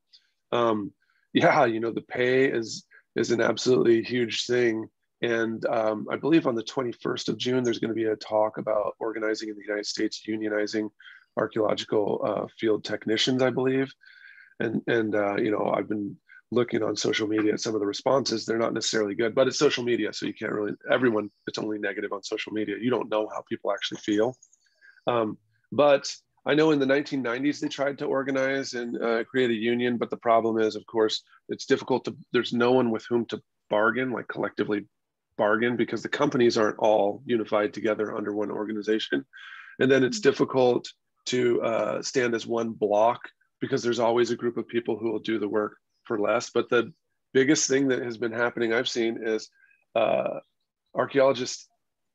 Speaker 2: Um, yeah, you know, the pay is is an absolutely huge thing. And um, I believe on the 21st of June, there's going to be a talk about organizing in the United States, unionizing archaeological uh, field technicians, I believe. And, and uh, you know, I've been looking on social media at some of the responses. They're not necessarily good, but it's social media. So you can't really, everyone, it's only negative on social media. You don't know how people actually feel. Um, but I know in the 1990s they tried to organize and uh, create a union, but the problem is, of course, it's difficult to, there's no one with whom to bargain, like collectively bargain because the companies aren't all unified together under one organization. And then it's mm-hmm. difficult to uh, stand as one block because there's always a group of people who will do the work for less. But the biggest thing that has been happening I've seen is uh, archaeologists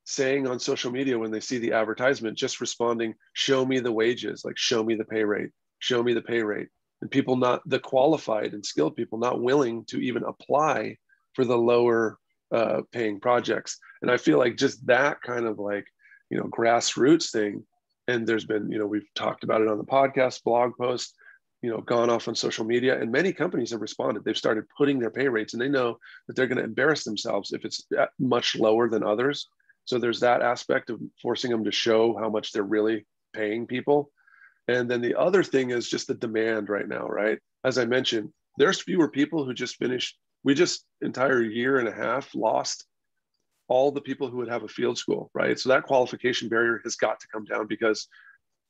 Speaker 2: saying on social media when they see the advertisement, just responding, show me the wages, like show me the pay rate, show me the pay rate. And people not, the qualified and skilled people not willing to even apply for the lower uh, paying projects. And I feel like just that kind of like, you know, grassroots thing. And there's been, you know, we've talked about it on the podcast, blog post, you know, gone off on social media, and many companies have responded. They've started putting their pay rates, and they know that they're going to embarrass themselves if it's much lower than others. So there's that aspect of forcing them to show how much they're really paying people. And then the other thing is just the demand right now, right? As I mentioned, there's fewer people who just finished we just entire year and a half lost all the people who would have a field school, right? So that qualification barrier has got to come down because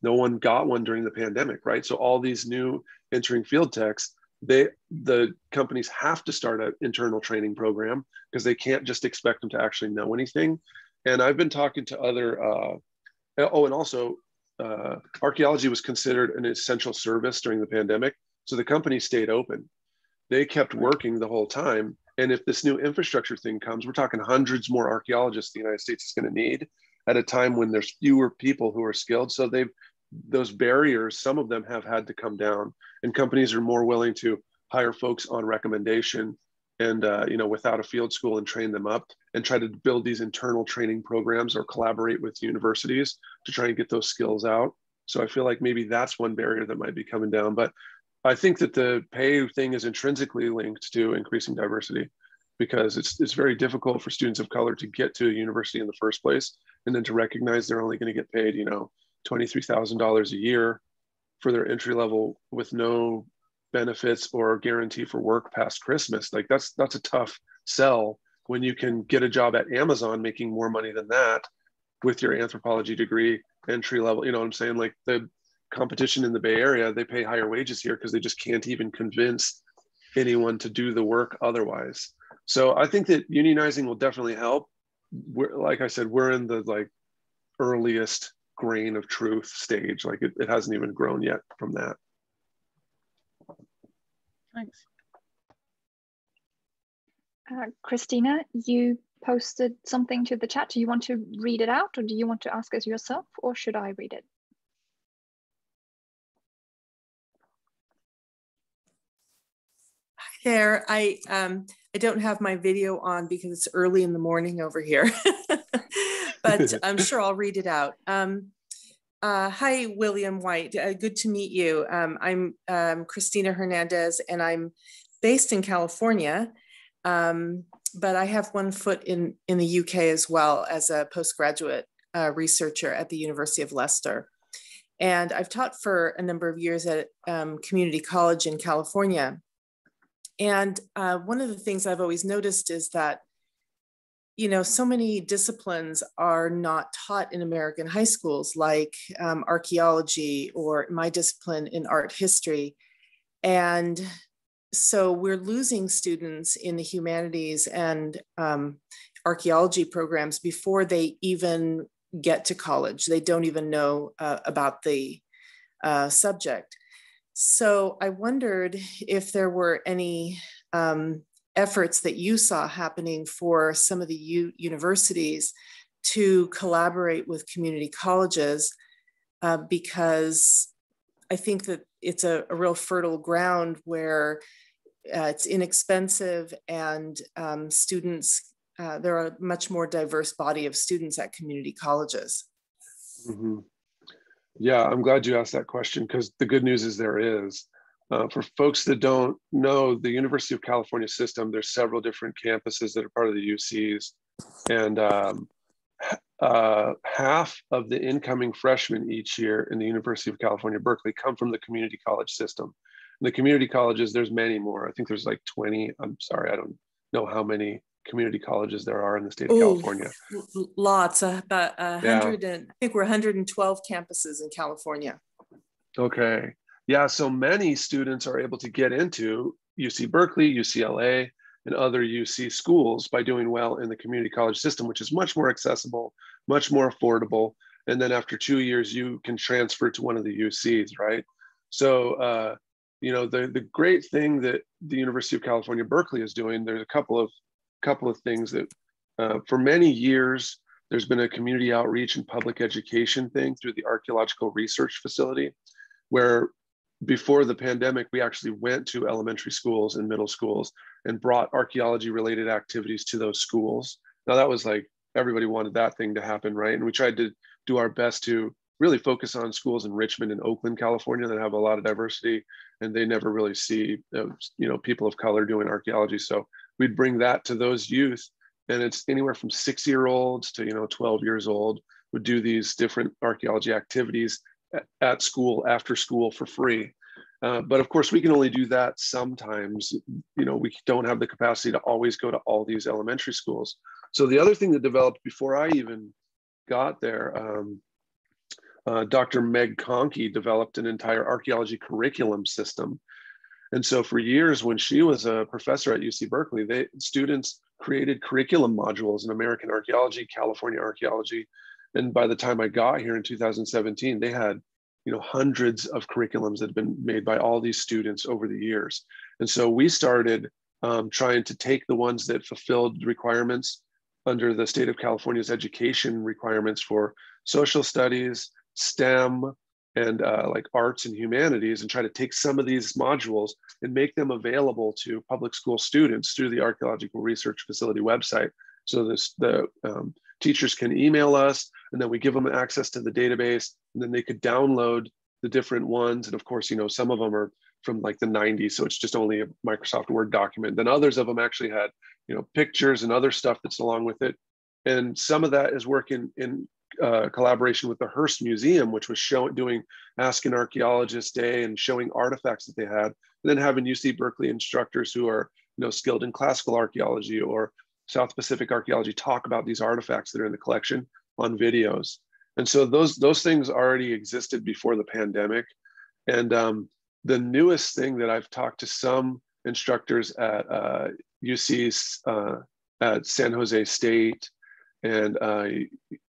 Speaker 2: no one got one during the pandemic, right? So all these new entering field techs, they the companies have to start an internal training program because they can't just expect them to actually know anything. And I've been talking to other. Uh, oh, and also, uh, archaeology was considered an essential service during the pandemic, so the company stayed open they kept working the whole time. And if this new infrastructure thing comes, we're talking hundreds more archaeologists the United States is going to need at a time when there's fewer people who are skilled. So they've those barriers, some of them have had to come down, and companies are more willing to hire folks on recommendation and uh, you know without a field school and train them up and try to build these internal training programs or collaborate with universities to try and get those skills out. So I feel like maybe that's one barrier that might be coming down. But I think that the pay thing is intrinsically linked to increasing diversity because it's, it's very difficult for students of color to get to a university in the first place and then to recognize they're only going to get paid, you know, $23,000 a year for their entry level with no benefits or guarantee for work past Christmas. Like that's that's a tough sell when you can get a job at Amazon making more money than that with your anthropology degree entry level. You know what I'm saying? Like the competition in the Bay Area, they pay higher wages here because they just can't even convince anyone to do the work otherwise. So I think that unionizing will definitely help. We're, like I said, we're in the like earliest grain of truth stage. Like it, it hasn't even grown yet from that.
Speaker 4: Thanks.
Speaker 3: Uh, Christina, you posted something to the chat. Do you want to read it out or do you want to ask us yourself or should I read it?
Speaker 5: there. I um, I don't have my video on because it's early in the morning over here, but I'm sure I'll read it out. Um, uh, hi, William White. Uh, good to meet you. Um, I'm um, Christina Hernandez, and I'm based in California, um, but I have one foot in in the UK as well as a postgraduate uh, researcher at the University of Leicester. And I've taught for a number of years at um, community college in California. And uh, one of the things I've always noticed is that, you know, so many disciplines are not taught in American high schools, like um, archaeology or my discipline in art history. And so we're losing students in the humanities and um, archaeology programs before they even get to college. They don't even know uh, about the uh, subject. So I wondered if there were any um, efforts that you saw happening for some of the U- universities to collaborate with community colleges, uh, because I think that it's a, a real fertile ground where uh, it's inexpensive and um, students, uh, there are a much more diverse body of students at community colleges.
Speaker 2: Mm-hmm. Yeah, I'm glad you asked that question because the good news is there is. Uh, for folks that don't know, the University of California system, there's several different campuses that are part of the UCs. And um, uh, half of the incoming freshmen each year in the University of California, Berkeley come from the community college system. And the community colleges, there's many more. I think there's like 20, I'm sorry, I don't know how many community colleges there are in the state of Ooh, California.
Speaker 5: Lots, uh, about a hundred yeah. and I think we're 112 campuses in California.
Speaker 2: Okay, yeah. So many students are able to get into UC Berkeley, UCLA, and other UC schools by doing well in the community college system, which is much more accessible, much more affordable. And then after two years, you can transfer to one of the UCs, right? So, uh, you know, the, the great thing that the University of California, Berkeley is doing, there's a couple of couple of things that uh, for many years, there's been a community outreach and public education thing through the archaeological research facility, where before the pandemic, we actually went to elementary schools and middle schools and brought archaeology related activities to those schools. Now that was like, everybody wanted that thing to happen, right? And we tried to do our best to really focus on schools in Richmond and Oakland, California that have a lot of diversity and they never really see, uh, you know, people of color doing archaeology. So we'd bring that to those youth and it's anywhere from six year olds to you know 12 years old would do these different archaeology activities at, school after school for free. Uh, but of course we can only do that sometimes. You know we don't have the capacity to always go to all these elementary schools. So the other thing that developed before i even got there um, uh, dr meg conkey developed an entire archaeology curriculum system. And so for years, when she was a professor at UC Berkeley, they students created curriculum modules in American archaeology, California archaeology. And by the time I got here in 2017, they had you know hundreds of curriculums that had been made by all these students over the years. And so we started um, trying to take the ones that fulfilled requirements under the state of California's education requirements for social studies, STEM, and uh, like arts and humanities and try to take some of these modules and make them available to public school students through the archaeological research facility website so this the um, teachers can email us and then we give them access to the database and then they could download the different ones. And of course you know some of them are from like the 90s so it's just only a microsoft word document. Then others of them actually had you know pictures and other stuff that's along with it. And some of that is working in uh, collaboration with the Hearst Museum, which was showing doing Ask an Archaeologist Day and showing artifacts that they had, and then having UC Berkeley instructors who are you know skilled in classical archaeology or South Pacific archaeology talk about these artifacts that are in the collection on videos. And so those those things already existed before the pandemic. And um, the newest thing that I've talked to some instructors at uh, UC's uh, at San Jose State and uh,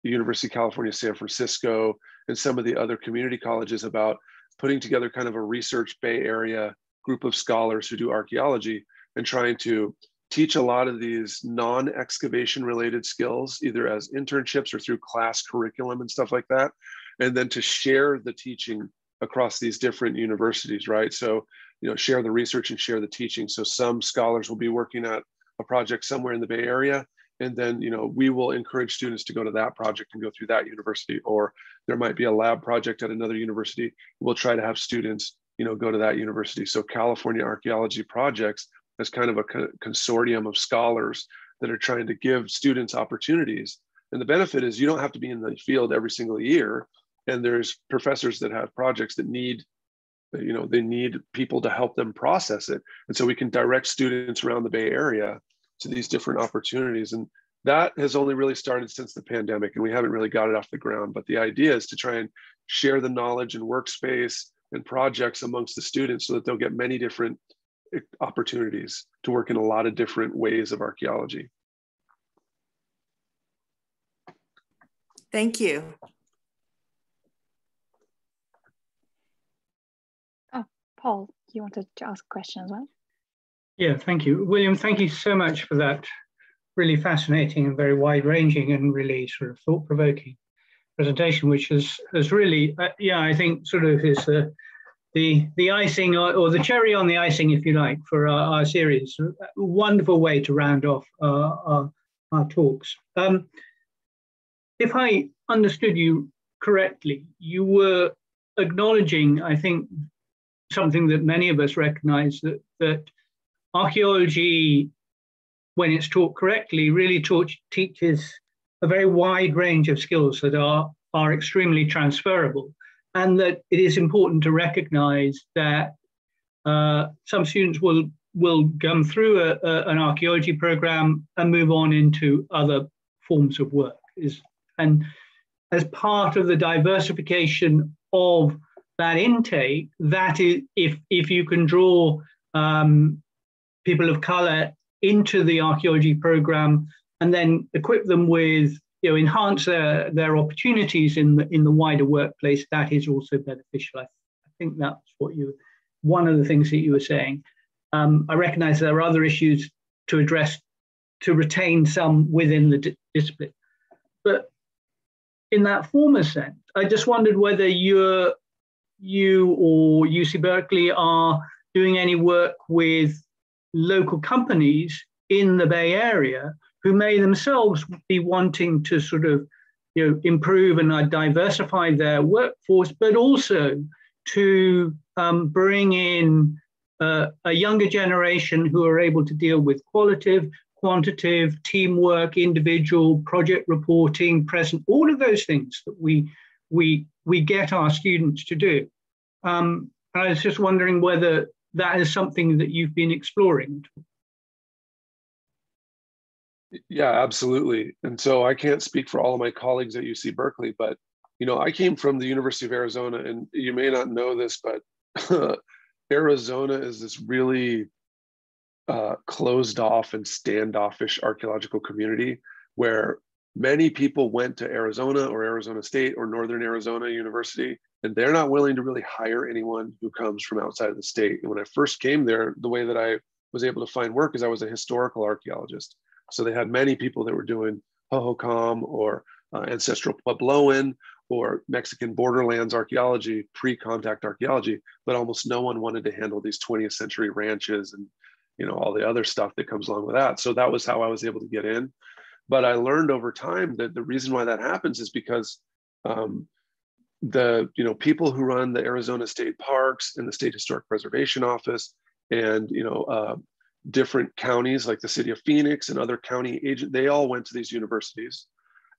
Speaker 2: University of California, San Francisco, and some of the other community colleges about putting together kind of a research Bay Area group of scholars who do archaeology and trying to teach a lot of these non-excavation related skills, either as internships or through class curriculum and stuff like that, and then to share the teaching across these different universities, right? So, you know, share the research and share the teaching. So some scholars will be working at a project somewhere in the Bay Area, and then you know we will encourage students to go to that project and go through that university or there might be a lab project at another university we'll try to have students you know go to that university so california archaeology projects is kind of a consortium of scholars that are trying to give students opportunities and the benefit is you don't have to be in the field every single year and there's professors that have projects that need you know they need people to help them process it and so we can direct students around the bay area to these different opportunities. And that has only really started since the pandemic, and we haven't really got it off the ground. But the idea is to try and share the knowledge and workspace and projects amongst the students so that they'll get many different opportunities to work in a lot of different ways of archaeology.
Speaker 5: Thank you.
Speaker 3: Oh, Paul, you wanted to ask a question as well?
Speaker 6: Yeah, thank you. William, thank you so much for that really fascinating and very wide ranging and really sort of thought provoking presentation, which has, has really, uh, yeah, I think sort of is the, the, the icing or, or, the cherry on the icing, if you like, for our, our series. A wonderful way to round off our, our, our talks. Um, if I understood you correctly, you were acknowledging, I think, something that many of us recognize that, that archaeology, when it's taught correctly, really taught, teaches a very wide range of skills that are, are extremely transferable. And that it is important to recognize that uh, some students will, will come through a, a, an archaeology program and move on into other forms of work. Is, and as part of the diversification of that intake, that is, if, if you can draw um, people of color into the archaeology program and then equip them with you know enhance their their opportunities in the in the wider workplace that is also beneficial. I, I think that's what you one of the things that you were saying. Um, i recognize there are other issues to address to retain some within the di- discipline. But in that former sense i just wondered whether you're you or uc berkeley are doing any work with local companies in the Bay Area who may themselves be wanting to sort of you know, improve and diversify their workforce, but also to um, bring in uh, a younger generation who are able to deal with qualitative, quantitative, teamwork, individual, project reporting, present, all of those things that we we we get our students to do. Um, I was just wondering whether that is something that you've been exploring.
Speaker 2: Yeah, absolutely. And so I can't speak for all of my colleagues at UC Berkeley, but you know, I came from the University of Arizona, and you may not know this, but Arizona is this really uh, closed off and standoffish archaeological community where many people went to Arizona or Arizona State or Northern Arizona University, and they're not willing to really hire anyone who comes from outside of the state. And when I first came there, the way that I was able to find work is I was a historical archaeologist. So they had many people that were doing Hohokam or uh, ancestral Puebloan or Mexican borderlands archaeology, pre-contact archaeology, but almost no one wanted to handle these 20th century ranches and you know all the other stuff that comes along with that. So that was how I was able to get in. But I learned over time that the reason why that happens is because um, the you know people who run the Arizona State Parks and the State Historic Preservation Office and you know uh, different counties like the city of Phoenix and other county agent they all went to these universities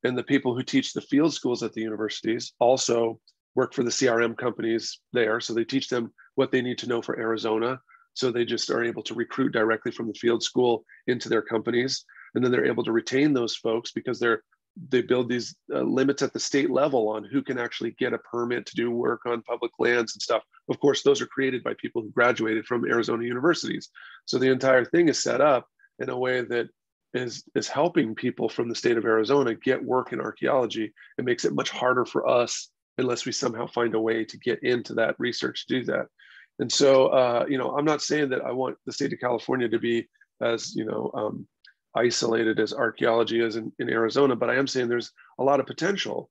Speaker 2: And the people who teach the field schools at the universities also work for the CRM companies there. So they teach them what they need to know for Arizona. So they just are able to recruit directly from the field school into their companies. And then they're able to retain those folks because they're they build these uh, limits at the state level on who can actually get a permit to do work on public lands and stuff. Of course, those are created by people who graduated from Arizona universities. So the entire thing is set up in a way that is is helping people from the state of Arizona get work in archaeology. It makes it much harder for us unless we somehow find a way to get into that research to do that. And so, uh, you know, I'm not saying that I want the state of California to be as you know um, isolated as archaeology is in, in Arizona, but I am saying there's a lot of potential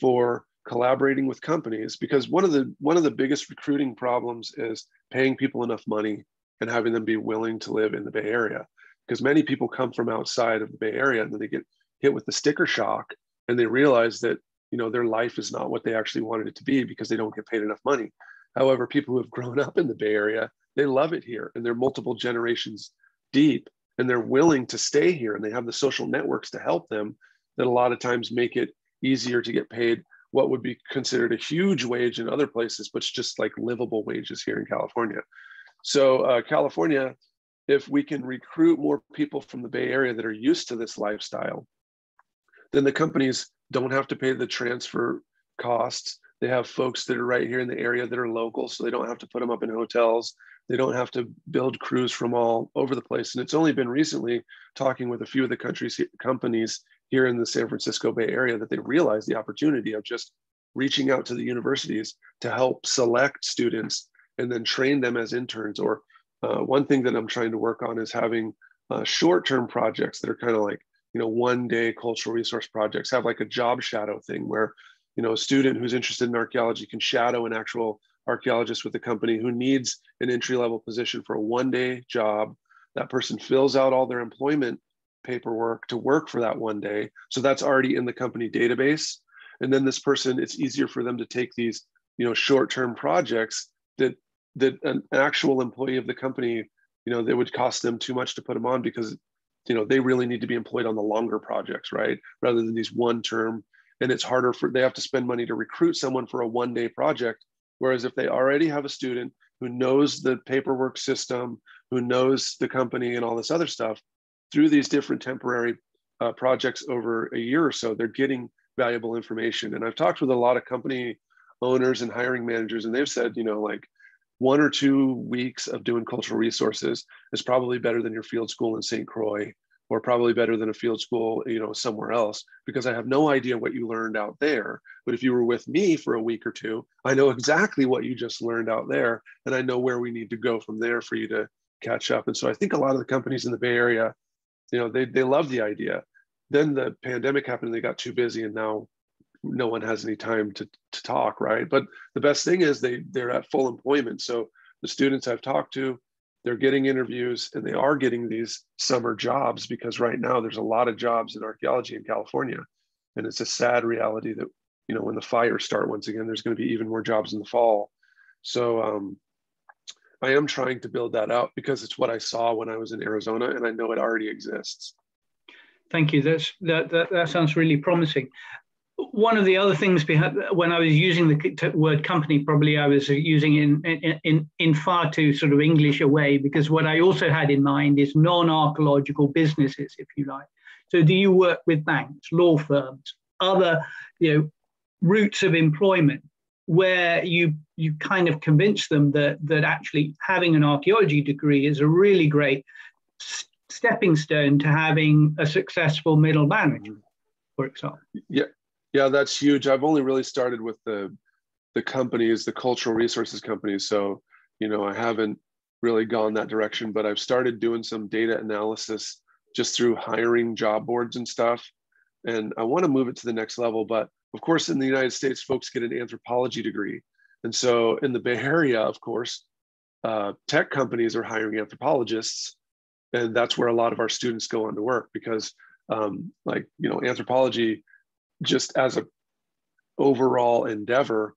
Speaker 2: for collaborating with companies because one of the one of the biggest recruiting problems is paying people enough money and having them be willing to live in the Bay Area because many people come from outside of the Bay Area and then they get hit with the sticker shock and they realize that you know their life is not what they actually wanted it to be because they don't get paid enough money. However, people who have grown up in the Bay Area, they love it here and they're multiple generations deep and they're willing to stay here and they have the social networks to help them that a lot of times make it easier to get paid what would be considered a huge wage in other places, but it's just like livable wages here in California. So uh, California, if we can recruit more people from the Bay Area that are used to this lifestyle, then the companies don't have to pay the transfer costs. They have folks that are right here in the area that are local, so they don't have to put them up in hotels. They don't have to build crews from all over the place. And it's only been recently talking with a few of the country's companies here in the San Francisco Bay Area that they realized the opportunity of just reaching out to the universities to help select students and then train them as interns. Or uh, one thing that I'm trying to work on is having uh, short-term projects that are kind of like, you know, one-day cultural resource projects, have like a job shadow thing where, you know, a student who's interested in archaeology can shadow an actual archaeologist with a company who needs an entry level position for a one day job. That person fills out all their employment paperwork to work for that one day. So that's already in the company database. And then this person, it's easier for them to take these, you know, short-term projects that that an actual employee of the company, you know, they would cost them too much to put them on because, you know, they really need to be employed on the longer projects, right? Rather than these one-term. And it's harder for they have to spend money to recruit someone for a one-day project Whereas if they already have a student who knows the paperwork system, who knows the company and all this other stuff, through these different temporary uh, projects over a year or so, they're getting valuable information. And I've talked with a lot of company owners and hiring managers, and they've said, you know, like one or two weeks of doing cultural resources is probably better than your field school in St. Croix or probably better than a field school, you know, somewhere else, because I have no idea what you learned out there. But if you were with me for a week or two, I know exactly what you just learned out there, and I know where we need to go from there for you to catch up. And so I think a lot of the companies in the Bay Area, you know, they they love the idea. Then the pandemic happened, and they got too busy, and now no one has any time to to talk, right? But the best thing is they they're at full employment. So the students I've talked to, they're getting interviews and they are getting these summer jobs because right now there's a lot of jobs in archaeology in California. And it's a sad reality that, you know, when the fires start once again, there's going to be even more jobs in the fall. So um, I am trying to build that out because it's what I saw when I was in Arizona and I know it already exists.
Speaker 6: Thank you. That's, that, that, that sounds really promising one of the other things behind, when I was using the word company, probably I was using it in, in, in, in far too sort of English a way, because what I also had in mind is non-archaeological businesses, if you like. So do you work with banks, law firms, other you know, routes of employment where you you kind of convince them that that actually having an archaeology degree is a really great stepping stone to having a successful middle management, mm-hmm. for example?
Speaker 2: Yeah, yeah, that's huge. I've only really started with the the companies, the cultural resources companies. So, you know, I haven't really gone that direction, but I've started doing some data analysis just through hiring job boards and stuff. And I want to move it to the next level. But of course, in the United States, folks get an anthropology degree. And so in the Bay Area, of course, uh, tech companies are hiring anthropologists. And that's where a lot of our students go on to work because um, like, you know, anthropology just as a overall endeavor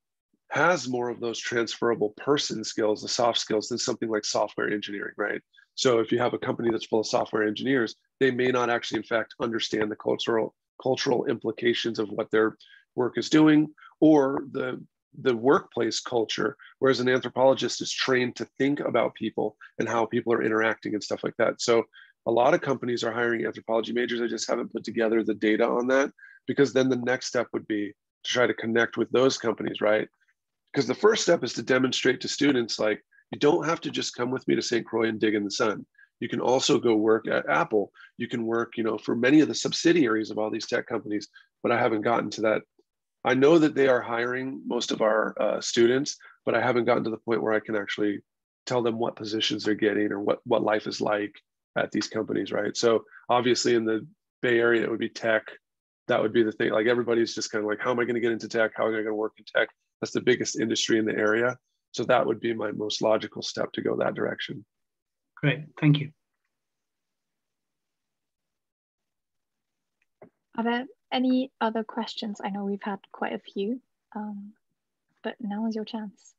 Speaker 2: has more of those transferable person skills, the soft skills, than something like software engineering, right? So if you have a company that's full of software engineers, they may not actually, in fact, understand the cultural cultural implications of what their work is doing or the the workplace culture whereas an anthropologist is trained to think about people and how people are interacting and stuff like that. So a lot of companies are hiring anthropology majors. I just haven't put together the data on that because then the next step would be to try to connect with those companies right because the first step is to demonstrate to students like you don't have to just come with me to st croix and dig in the sun you can also go work at apple you can work you know for many of the subsidiaries of all these tech companies but i haven't gotten to that I know that they are hiring most of our uh, students, but I haven't gotten to the point where I can actually tell them what positions they're getting or what, what life is like at these companies, right? So obviously in the Bay Area, it would be tech. That would be the thing. Like everybody's just kind of like, how am I going to get into tech? How am I going to work in tech? That's the biggest industry in the area. So that would be my most logical step to go that direction.
Speaker 6: Great, thank you.
Speaker 3: Are there any other questions? I know we've had quite a few, um, but now is your chance.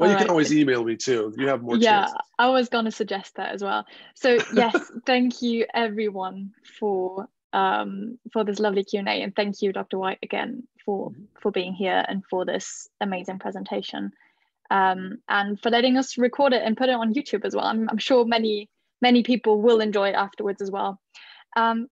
Speaker 2: Well, All you right. can always email me too. You have more.
Speaker 3: Yeah,
Speaker 2: chances.
Speaker 3: I was going to suggest that as well. So yes, thank you everyone for um, for this lovely Q and A, and thank you, Dr. White, again for mm-hmm. for being here and for this amazing presentation, um, and for letting us record it and put it on YouTube as well. I'm, I'm sure many many people will enjoy it afterwards as well. Um,